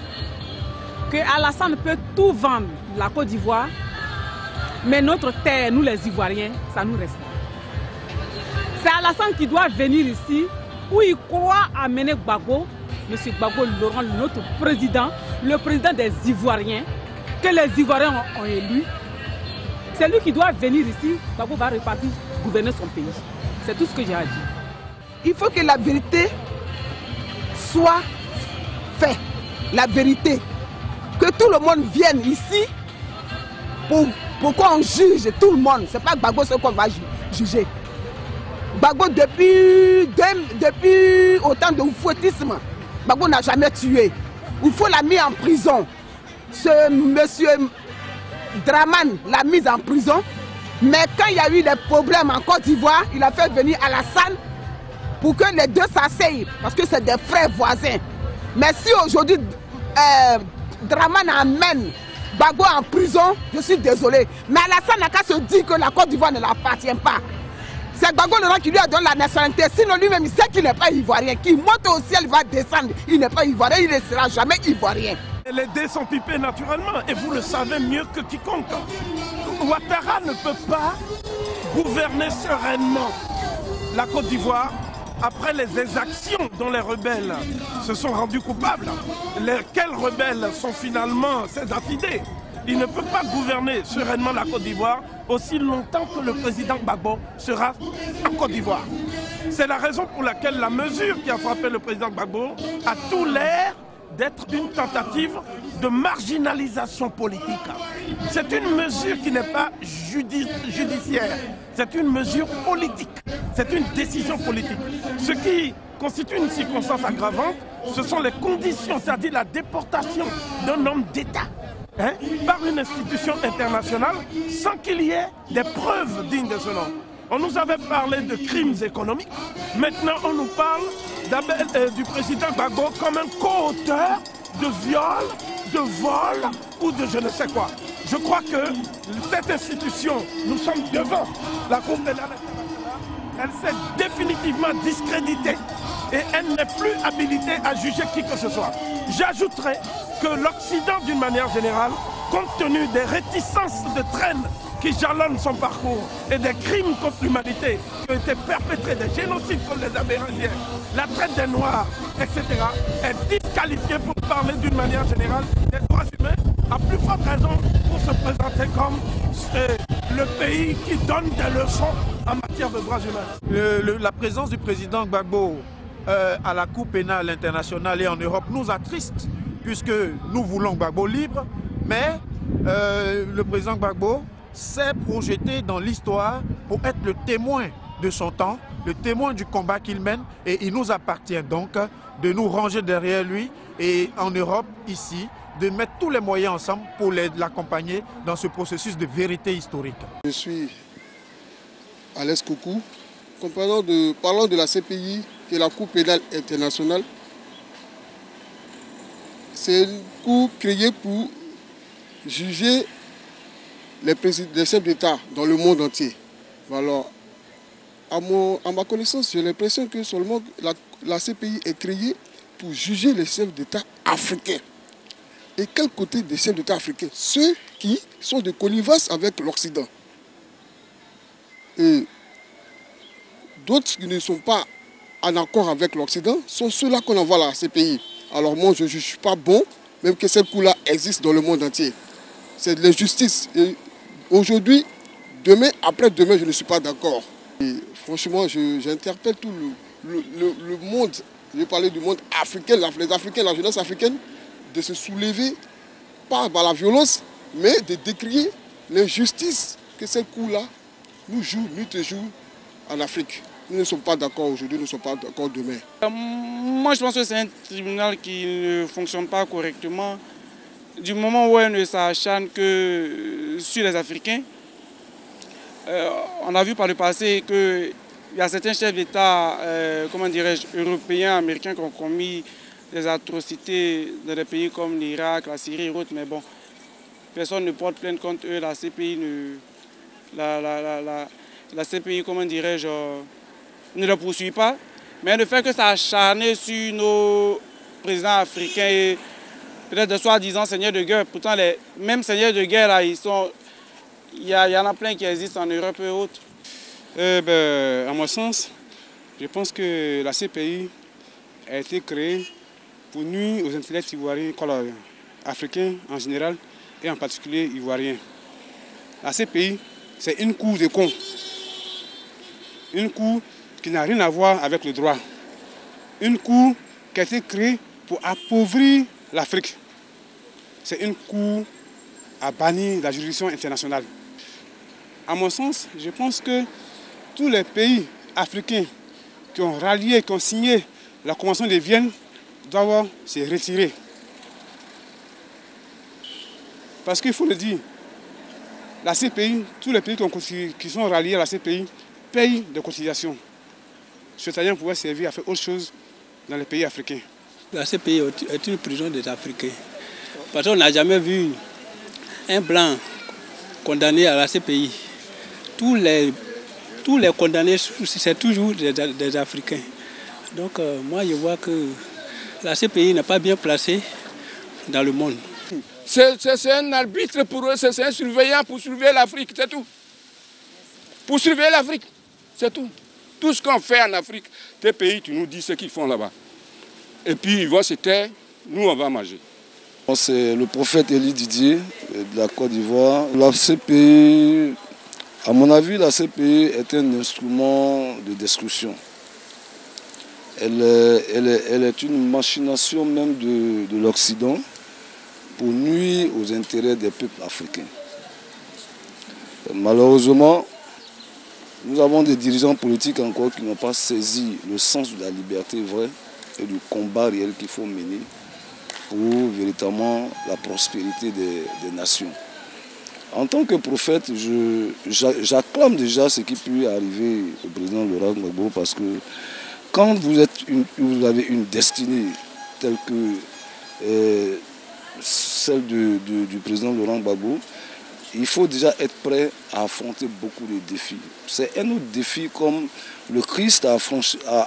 que Alassane peut tout vendre, la Côte d'Ivoire, mais notre terre, nous les Ivoiriens, ça nous reste. C'est Alassane qui doit venir ici, où il croit amener Gbagbo, M. Gbagbo Laurent, notre président, le président des Ivoiriens, que les Ivoiriens ont, élu. C'est lui qui doit venir ici, Gbagbo va repartir gouverner son pays. C'est tout ce que j'ai à dire. Il faut que la vérité soit faite. La vérité. Que tout le monde vienne ici pour, qu'on juge tout le monde? Ce n'est pas Gbagbo ce qu'on va ju- juger. Gbagbo, depuis, depuis autant de fouettisme, Gbagbo n'a jamais tué. Faut la mis en prison. Ce monsieur Draman l'a mise en prison. Mais quand il y a eu des problèmes en Côte d'Ivoire, il a fait venir Alassane pour que les deux s'asseyent, parce que c'est des frères voisins. Mais si aujourd'hui euh, Draman amène Bago en prison, je suis désolé. Mais Alassane n'a qu'à se dire que la Côte d'Ivoire ne l'appartient pas. C'est Laurent qui lui a donné la nationalité. Sinon lui-même, il sait qu'il n'est pas ivoirien. Qu'il monte au ciel, il va descendre. Il n'est pas ivoirien, il ne sera jamais ivoirien. Les dés sont pipés naturellement, et vous le savez mieux que quiconque. Ouattara ne peut pas gouverner sereinement la Côte d'Ivoire après les exactions dont les rebelles se sont rendus coupables. Lesquels rebelles sont finalement ces affidés? Il ne peut pas gouverner sereinement la Côte d'Ivoire aussi longtemps que le président Gbagbo sera en Côte d'Ivoire. C'est la raison pour laquelle la mesure qui a frappé le président Gbagbo a tout l'air d'être une tentative de marginalisation politique. C'est une mesure qui n'est pas judi- judiciaire, c'est une mesure politique, c'est une décision politique. Ce qui constitue une circonstance aggravante, ce sont les conditions, c'est-à-dire la déportation d'un homme d'État hein, par une institution internationale sans qu'il y ait des preuves dignes de ce nom. On nous avait parlé de crimes économiques. Maintenant, on nous parle euh, du président Gbagbo comme un co-auteur de viol, de vol ou de je ne sais quoi. Je crois que cette institution, nous sommes devant la Cour pénale internationale, elle s'est définitivement discréditée et elle n'est plus habilitée à juger qui que ce soit. J'ajouterai que l'Occident, d'une manière générale, compte tenu des réticences de traîne qui jalonnent son parcours et des crimes contre l'humanité qui ont été perpétrés, des génocides contre les Amérindiens, la traite des Noirs, etc., est disqualifié pour parler d'une manière générale des droits humains, à plus forte raison pour se présenter comme euh, le pays qui donne des leçons en matière de droits humains. La présence du président Gbagbo euh, à la Cour pénale internationale et en Europe nous attriste, puisque nous voulons Gbagbo libre, mais euh, le président Gbagbo s'est projeté dans l'histoire pour être le témoin de son temps, le témoin du combat qu'il mène, et il nous appartient donc de nous ranger derrière lui et en Europe, ici, de mettre tous les moyens ensemble pour l'accompagner dans ce processus de vérité historique. Je suis Alès Koukou, comprenant de, de la CPI, est la Cour pénale internationale. C'est une cour créée pour juger les, chefs d'État dans le monde entier. Alors, à, mon- à ma connaissance, j'ai l'impression que seulement la, la CPI est créée pour juger les chefs d'État africains. Et quel côté des chefs d'État africains? Ceux qui sont de connivence avec l'Occident. Et d'autres qui ne sont pas en accord avec l'Occident sont ceux-là qu'on envoie à la CPI. Alors moi, je ne juge pas bon, même que cette coup-là existe dans le monde entier. C'est de l'injustice. Et aujourd'hui, demain, après-demain, je ne suis pas d'accord. Franchement, j'interpelle tout le, le- monde, je parler du monde africain, les Africains, la jeunesse africaine, de se soulever, pas par la violence, mais de décrier l'injustice que cette coup-là nous joue nuit et jour en Afrique. Nous ne sommes pas d'accord aujourd'hui, nous ne sommes pas d'accord demain. Euh, Moi, je pense que c'est un tribunal qui ne fonctionne pas correctement. Du moment où elle ne s'acharne que sur les Africains, euh, on a vu par le passé qu'il y a certains chefs d'État, euh, comment dirais-je, européens, américains qui ont commis des atrocités dans des pays comme l'Irak, la Syrie et autres, mais bon, personne ne porte plainte contre eux. La CPI ne. La, CPI, comment dirais-je, euh, ne le poursuit pas. Mais le fait que ça acharné sur nos présidents africains peut-être de soi-disant seigneurs de guerre. Pourtant, les mêmes seigneurs de guerre, là, ils sont, il y, en a plein qui existent en Europe et autres. Euh, ben, à mon sens, je pense que la CPI a été créée pour nuire aux intellects ivoiriens, africains en général et en particulier ivoiriens. La CPI, c'est une cour de con. Une cour qui n'a rien à voir avec le droit. Une cour qui a été créée pour appauvrir l'Afrique. C'est une cour à bannir la juridiction internationale. À mon sens, je pense que tous les pays africains qui ont rallié, qui ont signé la Convention de Vienne doivent se retirer. Parce qu'il faut le dire, la CPI, tous les pays qui sont ralliés à la CPI payent des cotisations. Ce talent pourrait servir à faire autre chose dans les pays africains. La CPI est une prison des Africains? Parce qu'on n'a jamais vu un blanc condamné à la CPI. Tous les, tous les condamnés, c'est toujours des, Africains. Donc euh, moi, je vois que la CPI n'est pas bien placée dans le monde. C'est un arbitre pour eux, c'est un surveillant pour surveiller l'Afrique, c'est tout. Pour surveiller l'Afrique, c'est tout. Tout ce qu'on fait en Afrique, tes pays, tu nous dis ce qu'ils font là-bas. Et puis ils vont se taire, nous on va manger. C'est le prophète Élie Didier de la Côte d'Ivoire. La CPI, à mon avis, la CPI est un instrument de destruction. Elle est, une machination même de, de l'Occident pour nuire aux intérêts des peuples africains. Malheureusement, nous avons des dirigeants politiques encore qui n'ont pas saisi le sens de la liberté vraie et du combat réel qu'il faut mener pour véritablement la prospérité des, nations. En tant que prophète, j'acclame déjà ce qui peut arriver au président Laurent Gbagbo parce que quand vous, êtes vous avez une destinée telle que euh, celle du président Laurent Gbagbo, il faut déjà être prêt à affronter beaucoup de défis. C'est un autre défi comme le Christ a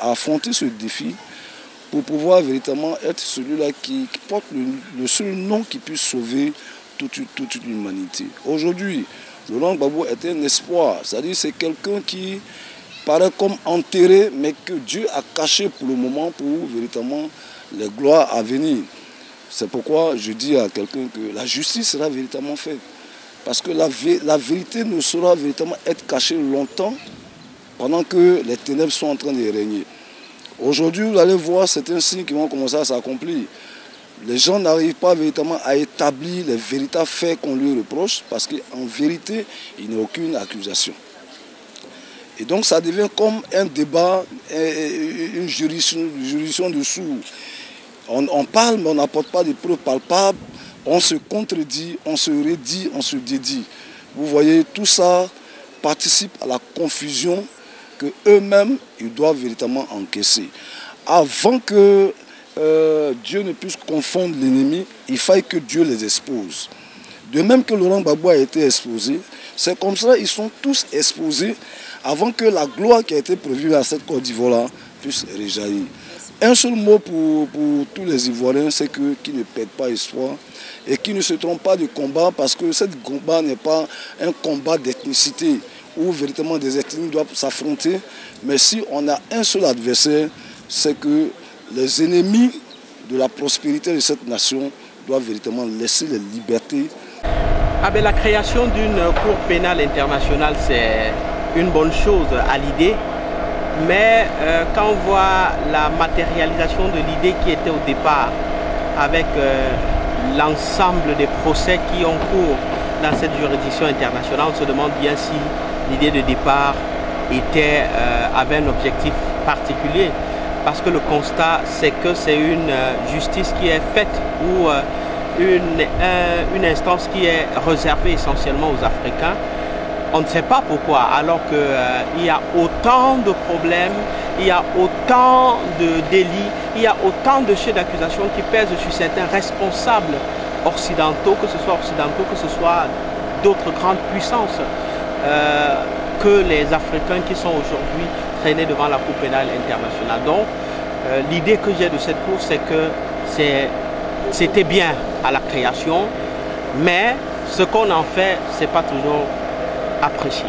affronté, ce défi pour pouvoir véritablement être celui-là qui, porte le, seul nom qui puisse sauver toute, l'humanité. Aujourd'hui, Laurent Gbagbo est un espoir, c'est-à-dire c'est quelqu'un qui paraît comme enterré, mais que Dieu a caché pour le moment pour véritablement les gloires à venir. C'est pourquoi je dis à quelqu'un que la justice sera véritablement faite. Parce que la, la, vérité ne saura véritablement être cachée longtemps pendant que les ténèbres sont en train de régner. Aujourd'hui, vous allez voir certains signes qui vont commencer à s'accomplir. Les gens n'arrivent pas véritablement à établir les véritables faits qu'on lui reproche parce qu'en vérité, il n'y a aucune accusation. Et donc ça devient comme un débat, une juridiction, de sourds. On, parle, mais on n'apporte pas de preuves palpables. On se contredit, on se redit, on se dédie. Vous voyez, tout ça participe à la confusion que eux-mêmes, ils doivent véritablement encaisser. Avant que euh, Dieu ne puisse confondre l'ennemi, il faille que Dieu les expose. De même que Laurent Gbagbo a été exposé, c'est comme ça ils sont tous exposés avant que la gloire qui a été prévue à cette Côte d'Ivoire puisse réjaillir. Un seul mot pour, tous les Ivoiriens, c'est qu'ils ne perdent pas espoir et qu'ils ne se trompent pas de combat parce que ce combat n'est pas un combat d'ethnicité où véritablement des ethnies doivent s'affronter. Mais si on a un seul adversaire, c'est que les ennemis de la prospérité de cette nation doivent véritablement laisser les libertés. Ah ben, la création d'une cour pénale internationale, c'est une bonne chose à l'idée. Mais euh, quand on voit la matérialisation de l'idée qui était au départ, avec euh, l'ensemble des procès qui ont cours dans cette juridiction internationale, on se demande bien si l'idée de départ euh, avait un objectif particulier. Parce que le constat, c'est que c'est une justice qui est faite ou une, une instance qui est réservée essentiellement aux Africains on ne sait pas pourquoi, alors qu'il euh, y a autant de problèmes, il y a autant de délits, il y a autant de chefs d'accusation qui pèsent sur certains responsables occidentaux, que ce soit occidentaux, que ce soit d'autres grandes puissances, euh, que les Africains qui sont aujourd'hui traînés devant la Cour pénale internationale. Donc, euh, l'idée que j'ai de cette cour, c'est que c'était bien à la création, mais ce qu'on en fait, ce n'est pas toujours apprécié.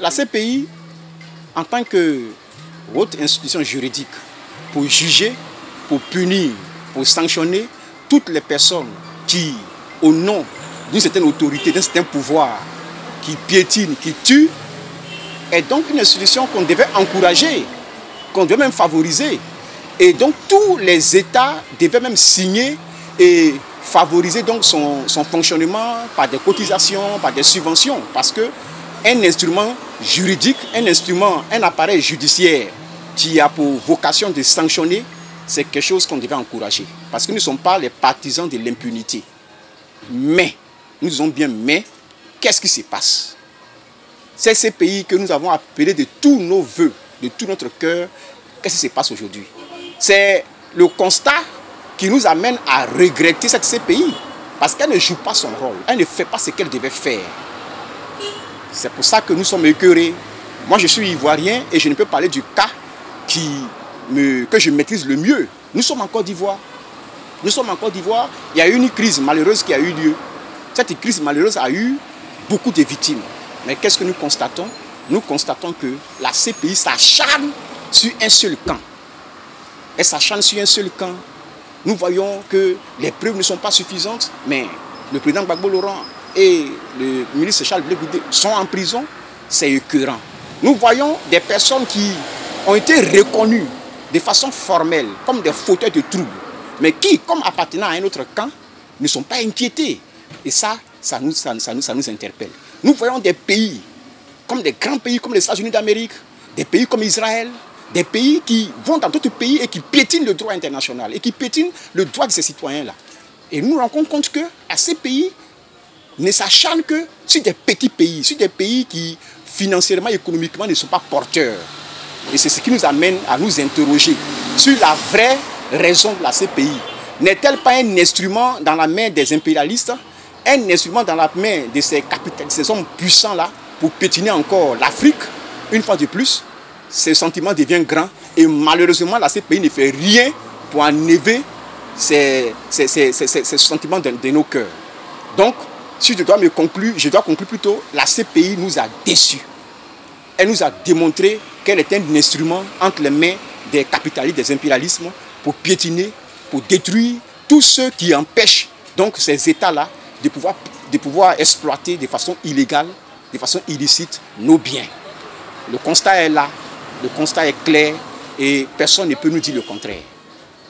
La CPI, en tant que haute institution juridique, pour juger, pour punir, pour sanctionner toutes les personnes qui, au nom d'une certaine autorité, d'un certain pouvoir, qui piétinent, qui tuent, est donc une institution qu'on devait encourager, qu'on devait même favoriser. Et donc tous les États devaient même signer et favoriser donc son, son fonctionnement par des cotisations, par des subventions. Parce que un instrument juridique, un instrument, un appareil judiciaire qui a pour vocation de sanctionner, c'est quelque chose qu'on devait encourager. Parce que nous ne sommes pas les partisans de l'impunité. Mais, nous disons bien mais, qu'est-ce qui se passe? C'est ces pays que nous avons appelés de tous nos voeux, de tout notre cœur, qu'est-ce qui se passe aujourd'hui? C'est le constat qui nous amène à regretter cette CPI. Parce qu'elle ne joue pas son rôle, elle ne fait pas ce qu'elle devait faire. C'est pour ça que nous sommes écœurés. Moi, je suis ivoirien et je ne peux parler du cas que je maîtrise le mieux. Nous sommes en Côte d'Ivoire. Nous sommes en Côte d'Ivoire. Il y a eu une crise malheureuse qui a eu lieu. Cette crise malheureuse a eu beaucoup de victimes. Mais qu'est-ce que nous constatons? Nous constatons que la CPI s'acharne sur un seul camp. Elle s'acharne sur un seul camp. Nous voyons que les preuves ne sont pas suffisantes, mais le président Gbagbo Laurent et le ministre Charles Blé sont en prison, c'est écœurant. Nous voyons des personnes qui ont été reconnues de façon formelle comme des fauteurs de troubles, mais qui, comme appartenant à un autre camp, ne sont pas inquiétés. Et ça, ça nous, interpelle. Nous voyons des pays, comme des grands pays comme les États-Unis d'Amérique, des pays comme Israël, des pays qui vont dans d'autres pays et qui piétinent le droit international et qui piétinent le droit de ces citoyens-là. Et nous nous rendons compte que ces pays ne s'acharnent que sur des petits pays, sur des pays qui financièrement, économiquement ne sont pas porteurs. Et c'est ce qui nous amène à nous interroger sur la vraie raison de la CPI. N'est-elle pas un instrument dans la main des impérialistes, un instrument dans la main de ces ces hommes puissants-là, pour pétiner encore l'Afrique, une fois de plus Ce sentiment devient grand et malheureusement, la CPI ne fait rien pour enlever ces, ces, de nos cœurs. Donc, si je dois me conclure, je dois conclure plutôt, la CPI nous a déçus. Elle nous a démontré qu'elle est un instrument entre les mains des capitalistes, des impérialismes, pour piétiner, pour détruire tous ceux qui empêchent donc ces États-là de pouvoir, de pouvoir exploiter de façon illégale, de façon illicite, nos biens. Le constat est là, le constat est clair et personne ne peut nous dire le contraire.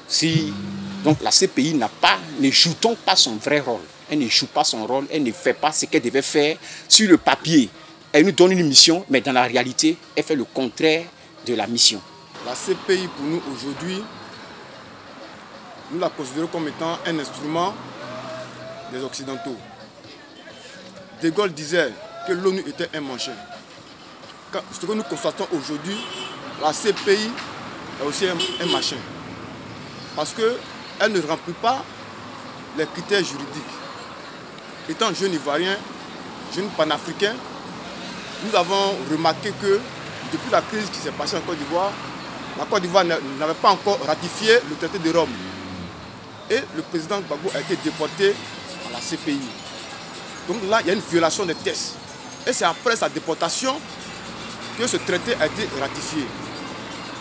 Si donc la CPI n'a pas, ne joue-t-on pas son vrai rôle? Elle ne joue pas son rôle, elle ne fait pas ce qu'elle devait faire sur le papier. Elle nous donne une mission, mais dans la réalité, elle fait le contraire de la mission. La CPI, pour nous aujourd'hui, nous la considérons comme étant un instrument des Occidentaux. De Gaulle disait que l'ONU était un manchette. Ce que nous constatons aujourd'hui, la CPI est aussi un, un machin. Parce qu'elle ne remplit pas les critères juridiques étant jeune ivoirien, jeune panafricain, nous avons remarqué que depuis la crise qui s'est passée en Côte d'Ivoire, la Côte d'Ivoire n'avait pas encore ratifié le traité de Rome. Et le président Gbagbo a été déporté à la CPI. Donc là, il y a une violation des tests. Et c'est après sa déportation que ce traité a été ratifié.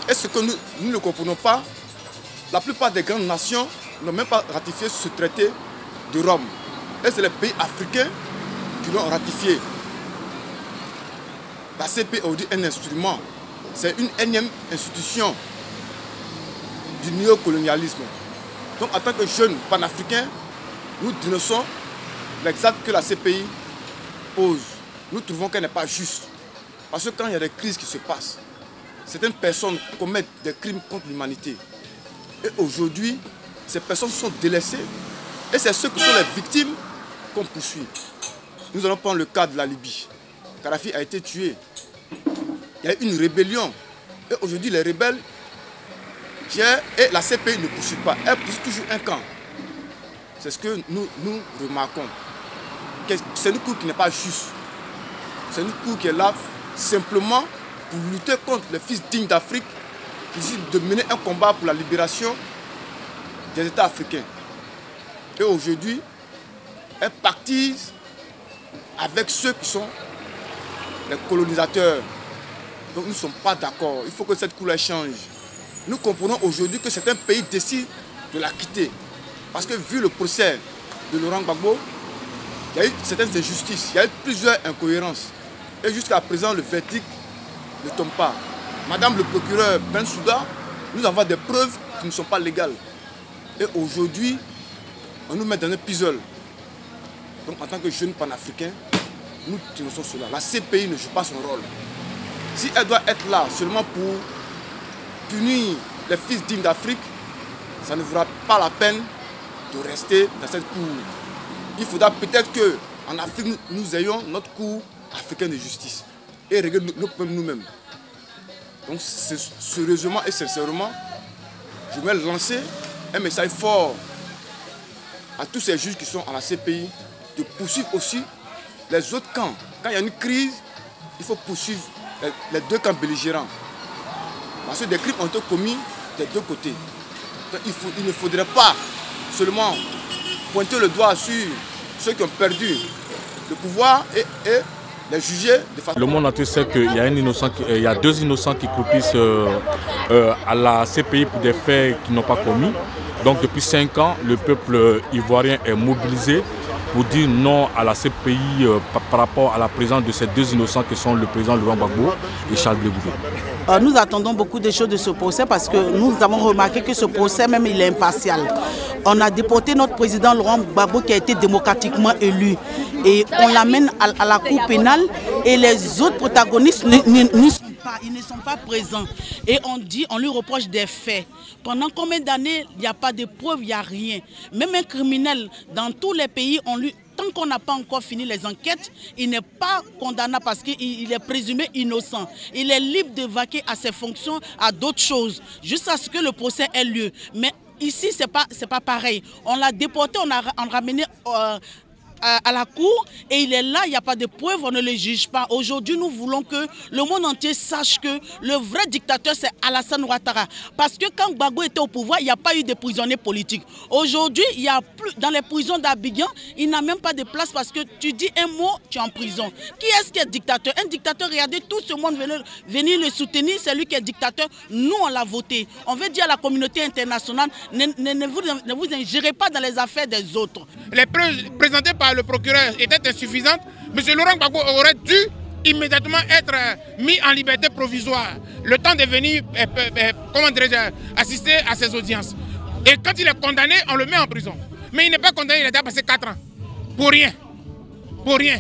Et ce que nous, nous ne comprenons pas, la plupart des grandes nations n'ont même pas ratifié ce traité de Rome. Et c'est les pays africains qui l'ont ratifié. La CP est un instrument. C'est une énième institution du néocolonialisme. Donc en tant que jeunes panafricains, nous dénonçons l'exact que la CPI pose. Nous trouvons qu'elle n'est pas juste. Parce que quand il y a des crises qui se passent, certaines personnes commettent des crimes contre l'humanité. Et aujourd'hui, ces personnes sont délaissées. Et c'est ceux qui sont les victimes qu'on poursuit. Nous allons prendre le cas de la Libye. Kadhafi a été tué. Il y a eu une rébellion. Et aujourd'hui, les rebelles, et la CPI ne poursuit pas. Elle poursuit toujours un camp. C'est ce que nous, nous remarquons. C'est une cour qui n'est pas juste. C'est une cour qui est là simplement pour lutter contre les fils dignes d'Afrique, qui décident de mener un combat pour la libération des États africains. Et aujourd'hui, elle pactise avec ceux qui sont les colonisateurs. Donc nous ne sommes pas d'accord. Il faut que cette couleur change. Nous comprenons aujourd'hui que certains pays décident de la quitter. Parce que vu le procès de Laurent Gbagbo, il y a eu certaines injustices, il y a eu plusieurs incohérences. Et jusqu'à présent, le verdict ne tombe pas. Madame le procureur Ben Souda, nous avons des preuves qui ne sont pas légales. Et aujourd'hui, on nous met dans un puzzle. Donc en tant que jeunes panafricains, nous dénonçons cela. La CPI ne joue pas son rôle. Si elle doit être là seulement pour punir les fils dignes d'Afrique, ça ne vaudra pas la peine de rester dans cette cour. Il faudra peut-être qu'en Afrique, nous ayons notre cour africain de justice et régler nos problèmes nous-mêmes. Donc, sérieusement et sincèrement, je vais lancer un message fort à tous ces juges qui sont à la CPI de poursuivre aussi les autres camps. Quand il y a une crise, il faut poursuivre les deux camps belligérants. Parce que des crimes ont été commis des deux côtés. faut, il ne faudrait pas seulement pointer le doigt sur ceux qui ont perdu le pouvoir et, les juger de façon... Le monde entier sait qu'il y, a a deux innocents qui croupissent euh, euh, à la CPI pour des faits qu'ils n'ont pas commis. Donc depuis cinq ans, le peuple ivoirien est mobilisé pour dire non à la CPI euh, par, rapport à la présence de ces deux innocents qui sont le président Laurent Gbagbo et Charles Blé euh, Nous attendons beaucoup de choses de ce procès parce que nous avons remarqué que ce procès même il est impartial. On a déporté notre président Laurent Gbagbo qui a été démocratiquement élu et on l'amène à, la cour pénale et les autres protagonistes ne sont pas, ne sont pas présents. Et on dit, on lui reproche des faits. Pendant combien d'années, il n'y a pas de preuves, il n'y a rien. Même un criminel, dans tous les pays, on lui, tant qu'on n'a pas encore fini les enquêtes, il n'est pas condamnable parce qu'il est présumé innocent. Il est libre de vaquer à ses fonctions, à d'autres choses, jusqu'à ce que le procès ait lieu. Mais ici, ce n'est pas, pas pareil. On l'a déporté, on a, ramené euh, à, la cour et il est là, il n'y a pas de preuves, on ne le juge pas. Aujourd'hui, nous voulons que le monde entier sache que le vrai dictateur, c'est Alassane Ouattara. Parce que quand Gbagbo était au pouvoir, il n'y a pas eu de prisonniers politiques. Aujourd'hui, il y a plus dans les prisons d'Abidjan, il n'a même pas de place parce que tu dis un mot, tu es en prison. Qui est-ce qui est dictateur? Un dictateur, regardez, tout ce monde venir, venir le soutenir, c'est lui qui est dictateur. Nous, on l'a voté. On veut dire à la communauté internationale, ne, vous, ne vous ingérez pas dans les affaires des autres. Les preuves présentées par le procureur était insuffisante, M. Laurent Gbagbo aurait dû immédiatement être euh, mis en liberté provisoire, le temps de venir euh, euh, comment assister à ses audiences. Et quand il est condamné, on le met en prison. Mais il n'est pas condamné, il a déjà passé 4 ans. Pour rien. Pour rien.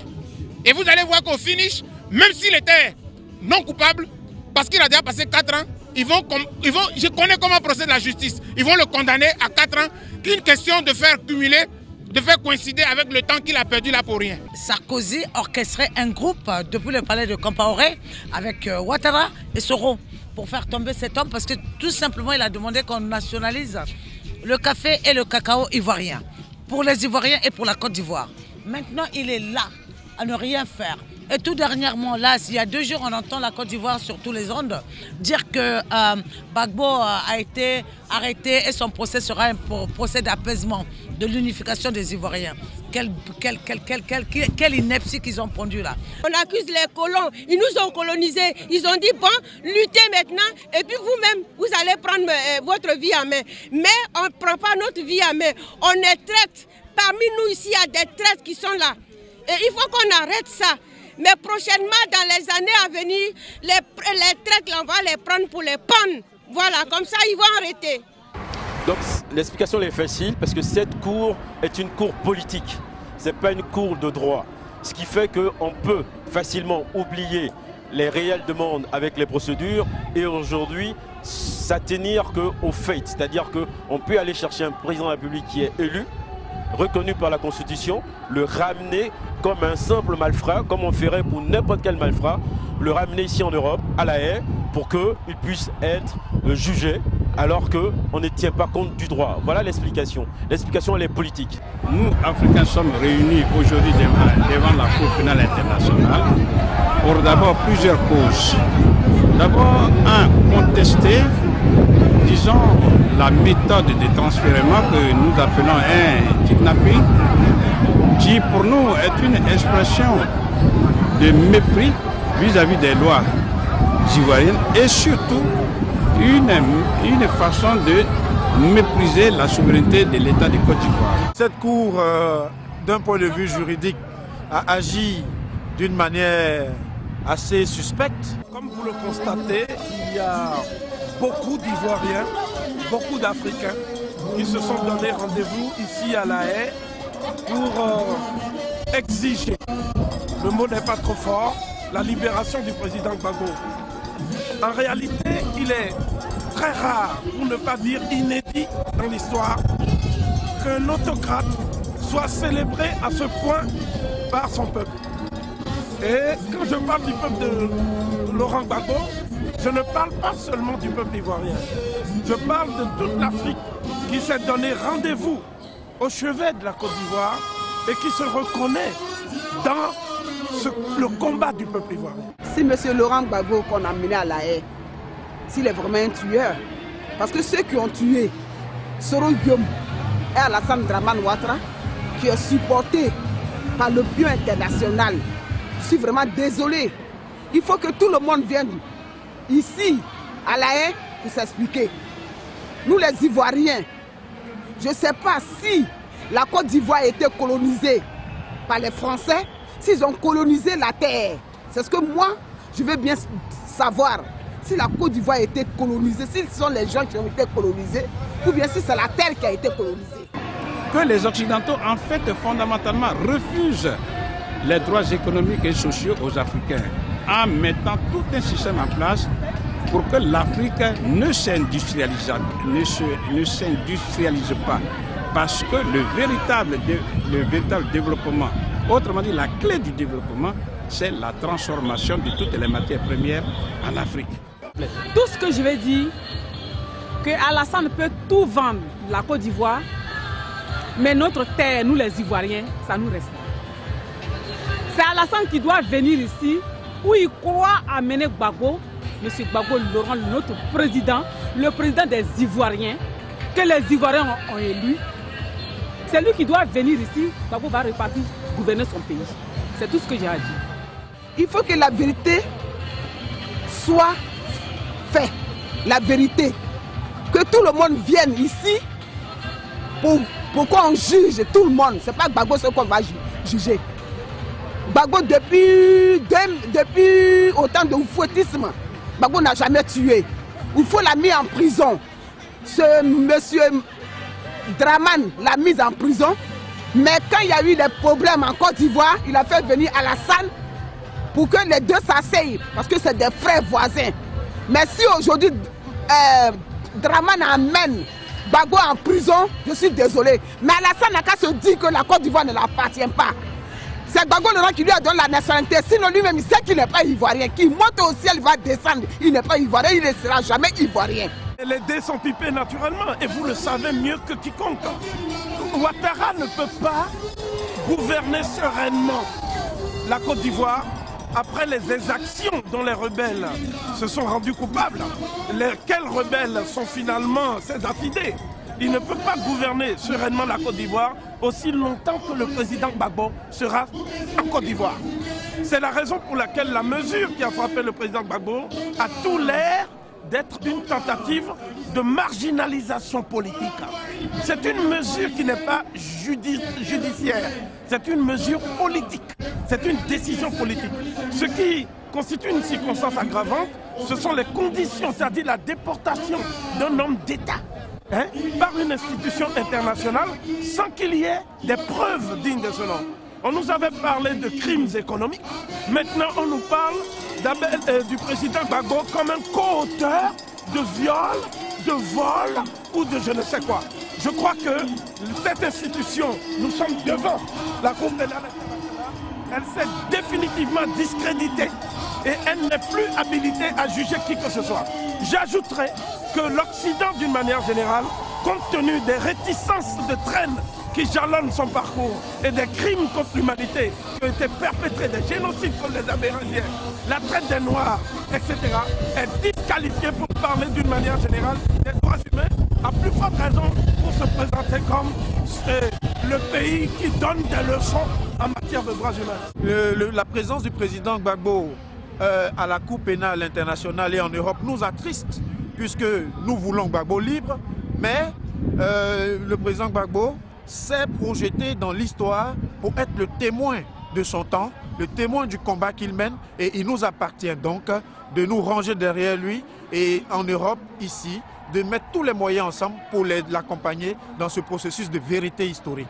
Et vous allez voir qu'au finish, même s'il était non coupable, parce qu'il a déjà passé 4 ans, ils vont, je connais comment procède la justice. Ils vont le condamner à 4 ans, qu'une question de faire cumuler de faire coïncider avec le temps qu'il a perdu là pour rien. Sarkozy orchestrait un groupe depuis le palais de Compaoré avec euh, Ouattara et Soro pour faire tomber cet homme parce que tout simplement il a demandé qu'on nationalise le café et le cacao ivoirien pour les Ivoiriens et pour la Côte d'Ivoire. Maintenant il est là à ne rien faire. Et tout dernièrement, là, il y a deux jours, on entend la Côte d'Ivoire sur tous les ondes dire que euh, Bagbo a été arrêté et son procès sera un procès d'apaisement, de l'unification des Ivoiriens. Quelle, ineptie qu'ils ont pondu là. On accuse les colons, ils nous ont colonisés, ils ont dit bon, luttez maintenant et puis vous-même, vous allez prendre euh, votre vie en main. Mais on ne prend pas notre vie en main, on est traite. Parmi nous ici, il y a des traites qui sont là. Et il faut qu'on arrête ça. Mais prochainement, dans les années à venir, les, les on va les prendre pour les pannes. Voilà, comme ça, ils vont arrêter. Donc l'explication est facile parce que cette cour est une cour politique. Ce n'est pas une cour de droit. Ce qui fait qu'on peut facilement oublier les réelles demandes avec les procédures et aujourd'hui s'attenir qu'au fait. C'est-à-dire qu'on peut aller chercher un président de la République qui est élu, reconnu par la Constitution, le ramener comme un simple malfrat, comme on ferait pour n'importe quel malfrat, le ramener ici en Europe, à la haie, pour qu'il puisse être jugé, alors qu'on ne tient pas compte du droit. Voilà l'explication. L'explication, elle est politique. Nous, Africains, sommes réunis aujourd'hui devant la Cour pénale internationale pour d'abord plusieurs causes. D'abord, un, contester disons, la méthode de transfèrement que nous appelons un kidnapping, qui pour nous est une expression de mépris vis-à-vis des lois ivoiriennes et surtout une, une façon de mépriser la souveraineté de l'État de Côte d'Ivoire. Cette Cour, euh, d'un point de vue juridique, a agi d'une manière assez suspecte. Comme vous le constatez, il y a beaucoup d'Ivoiriens, beaucoup d'Africains qui se sont donné rendez-vous ici à La Haye pour euh, exiger, le mot n'est pas trop fort, la libération du président Gbagbo. En réalité, il est très rare, pour ne pas dire inédit dans l'histoire, qu'un autocrate soit célébré à ce point par son peuple. Et quand je parle du peuple de Laurent Gbagbo, je ne parle pas seulement du peuple ivoirien. Je parle de toute l'Afrique qui s'est donné rendez-vous au chevet de la Côte d'Ivoire et qui se reconnaît dans le combat du peuple ivoirien. Si M. Laurent Gbagbo qu'on a mené à la haie, s'il est vraiment un tueur, parce que ceux qui ont tué Soro Guillaume et Alassane Draman Ouattara, qui est supporté par le pion international, je suis vraiment désolé. Il faut que tout le monde vienne ici, à la haie, pour s'expliquer. Nous les Ivoiriens, je ne sais pas si la Côte d'Ivoire a été colonisée par les Français, s'ils ont colonisé la terre. C'est ce que moi, je veux bien savoir. Si la Côte d'Ivoire a été colonisée, si ce sont les gens qui ont été colonisés, ou bien si c'est la terre qui a été colonisée. Que les Occidentaux, en fait, fondamentalement, refusent les droits économiques et sociaux aux Africains en mettant tout un système en place pour que l'Afrique ne s'industrialise pas. Parce que le véritable, le véritable développement, autrement dit la clé du développement, c'est la transformation de toutes les matières premières en Afrique. Tout ce que je vais dire, que Alassane peut tout vendre, la Côte d'Ivoire, mais notre terre, nous les Ivoiriens, ça nous reste. C'est Alassane qui doit venir ici, où il croit amener Gbagbo, M. Gbagbo Laurent, notre président, le président des Ivoiriens, que les Ivoiriens ont, élu. C'est lui qui doit venir ici, Gbagbo va repartir, gouverner son pays. C'est tout ce que j'ai à dire. Il faut que la vérité soit faite. La vérité. Que tout le monde vienne ici pour, qu'on juge tout le monde? Ce n'est pas Gbagbo ce qu'on va juger. Gbagbo, depuis, depuis autant de fouettisme, Gbagbo n'a jamais tué. faut l'a mis en prison. Ce monsieur Draman l'a mis en prison. Mais quand il y a eu des problèmes en Côte d'Ivoire, il a fait venir Alassane pour que les deux s'asseyent. Parce que c'est des frères voisins. Mais si aujourd'hui euh, Draman amène Bago en prison, je suis désolé. Mais Alassane n'a qu'à se dire que la Côte d'Ivoire ne l'appartient pas. C'est Laurent qui lui a donné la nationalité. Sinon lui-même, il sait qu'il n'est pas ivoirien. Qui monte au ciel, va descendre. Il n'est pas ivoirien, il ne sera jamais ivoirien. Les dés sont pipés naturellement et vous le savez mieux que quiconque. Ouattara ne peut pas gouverner sereinement la Côte d'Ivoire après les exactions dont les rebelles se sont rendus coupables. Lesquels rebelles sont finalement ces affidés? Il ne peut pas gouverner sereinement la Côte d'Ivoire aussi longtemps que le président Gbagbo sera en Côte d'Ivoire. C'est la raison pour laquelle la mesure qui a frappé le président Gbagbo a tout l'air d'être une tentative de marginalisation politique. C'est une mesure qui n'est pas judiciaire, c'est une mesure politique, c'est une décision politique. Ce qui constitue une circonstance aggravante, ce sont les conditions, c'est-à-dire la déportation d'un homme d'État Hein, par une institution internationale sans qu'il y ait des preuves dignes de ce nom. On nous avait parlé de crimes économiques. Maintenant, on nous parle euh, du président Bago comme un co-auteur de viol, de vol ou de je ne sais quoi. Je crois que cette institution, nous sommes devant la Cour pénale internationale, elle s'est définitivement discréditée et elle n'est plus habilitée à juger qui que ce soit. J'ajouterai que l'Occident, d'une manière générale, compte tenu des réticences de traîne qui jalonnent son parcours et des crimes contre l'humanité qui ont été perpétrés, des génocides contre les Amérindiens, la traite des Noirs, etc., est disqualifié pour parler d'une manière générale des droits humains, à plus forte raison pour se présenter comme euh, le pays qui donne des leçons en matière de droits humains. La présence du président Gbagbo euh, à la Cour pénale internationale et en Europe nous attriste, puisque nous voulons Gbagbo libre, mais euh, le président Gbagbo s'est projeté dans l'histoire pour être le témoin de son temps, le témoin du combat qu'il mène, et il nous appartient donc de nous ranger derrière lui et en Europe, ici, de mettre tous les moyens ensemble pour l'accompagner dans ce processus de vérité historique.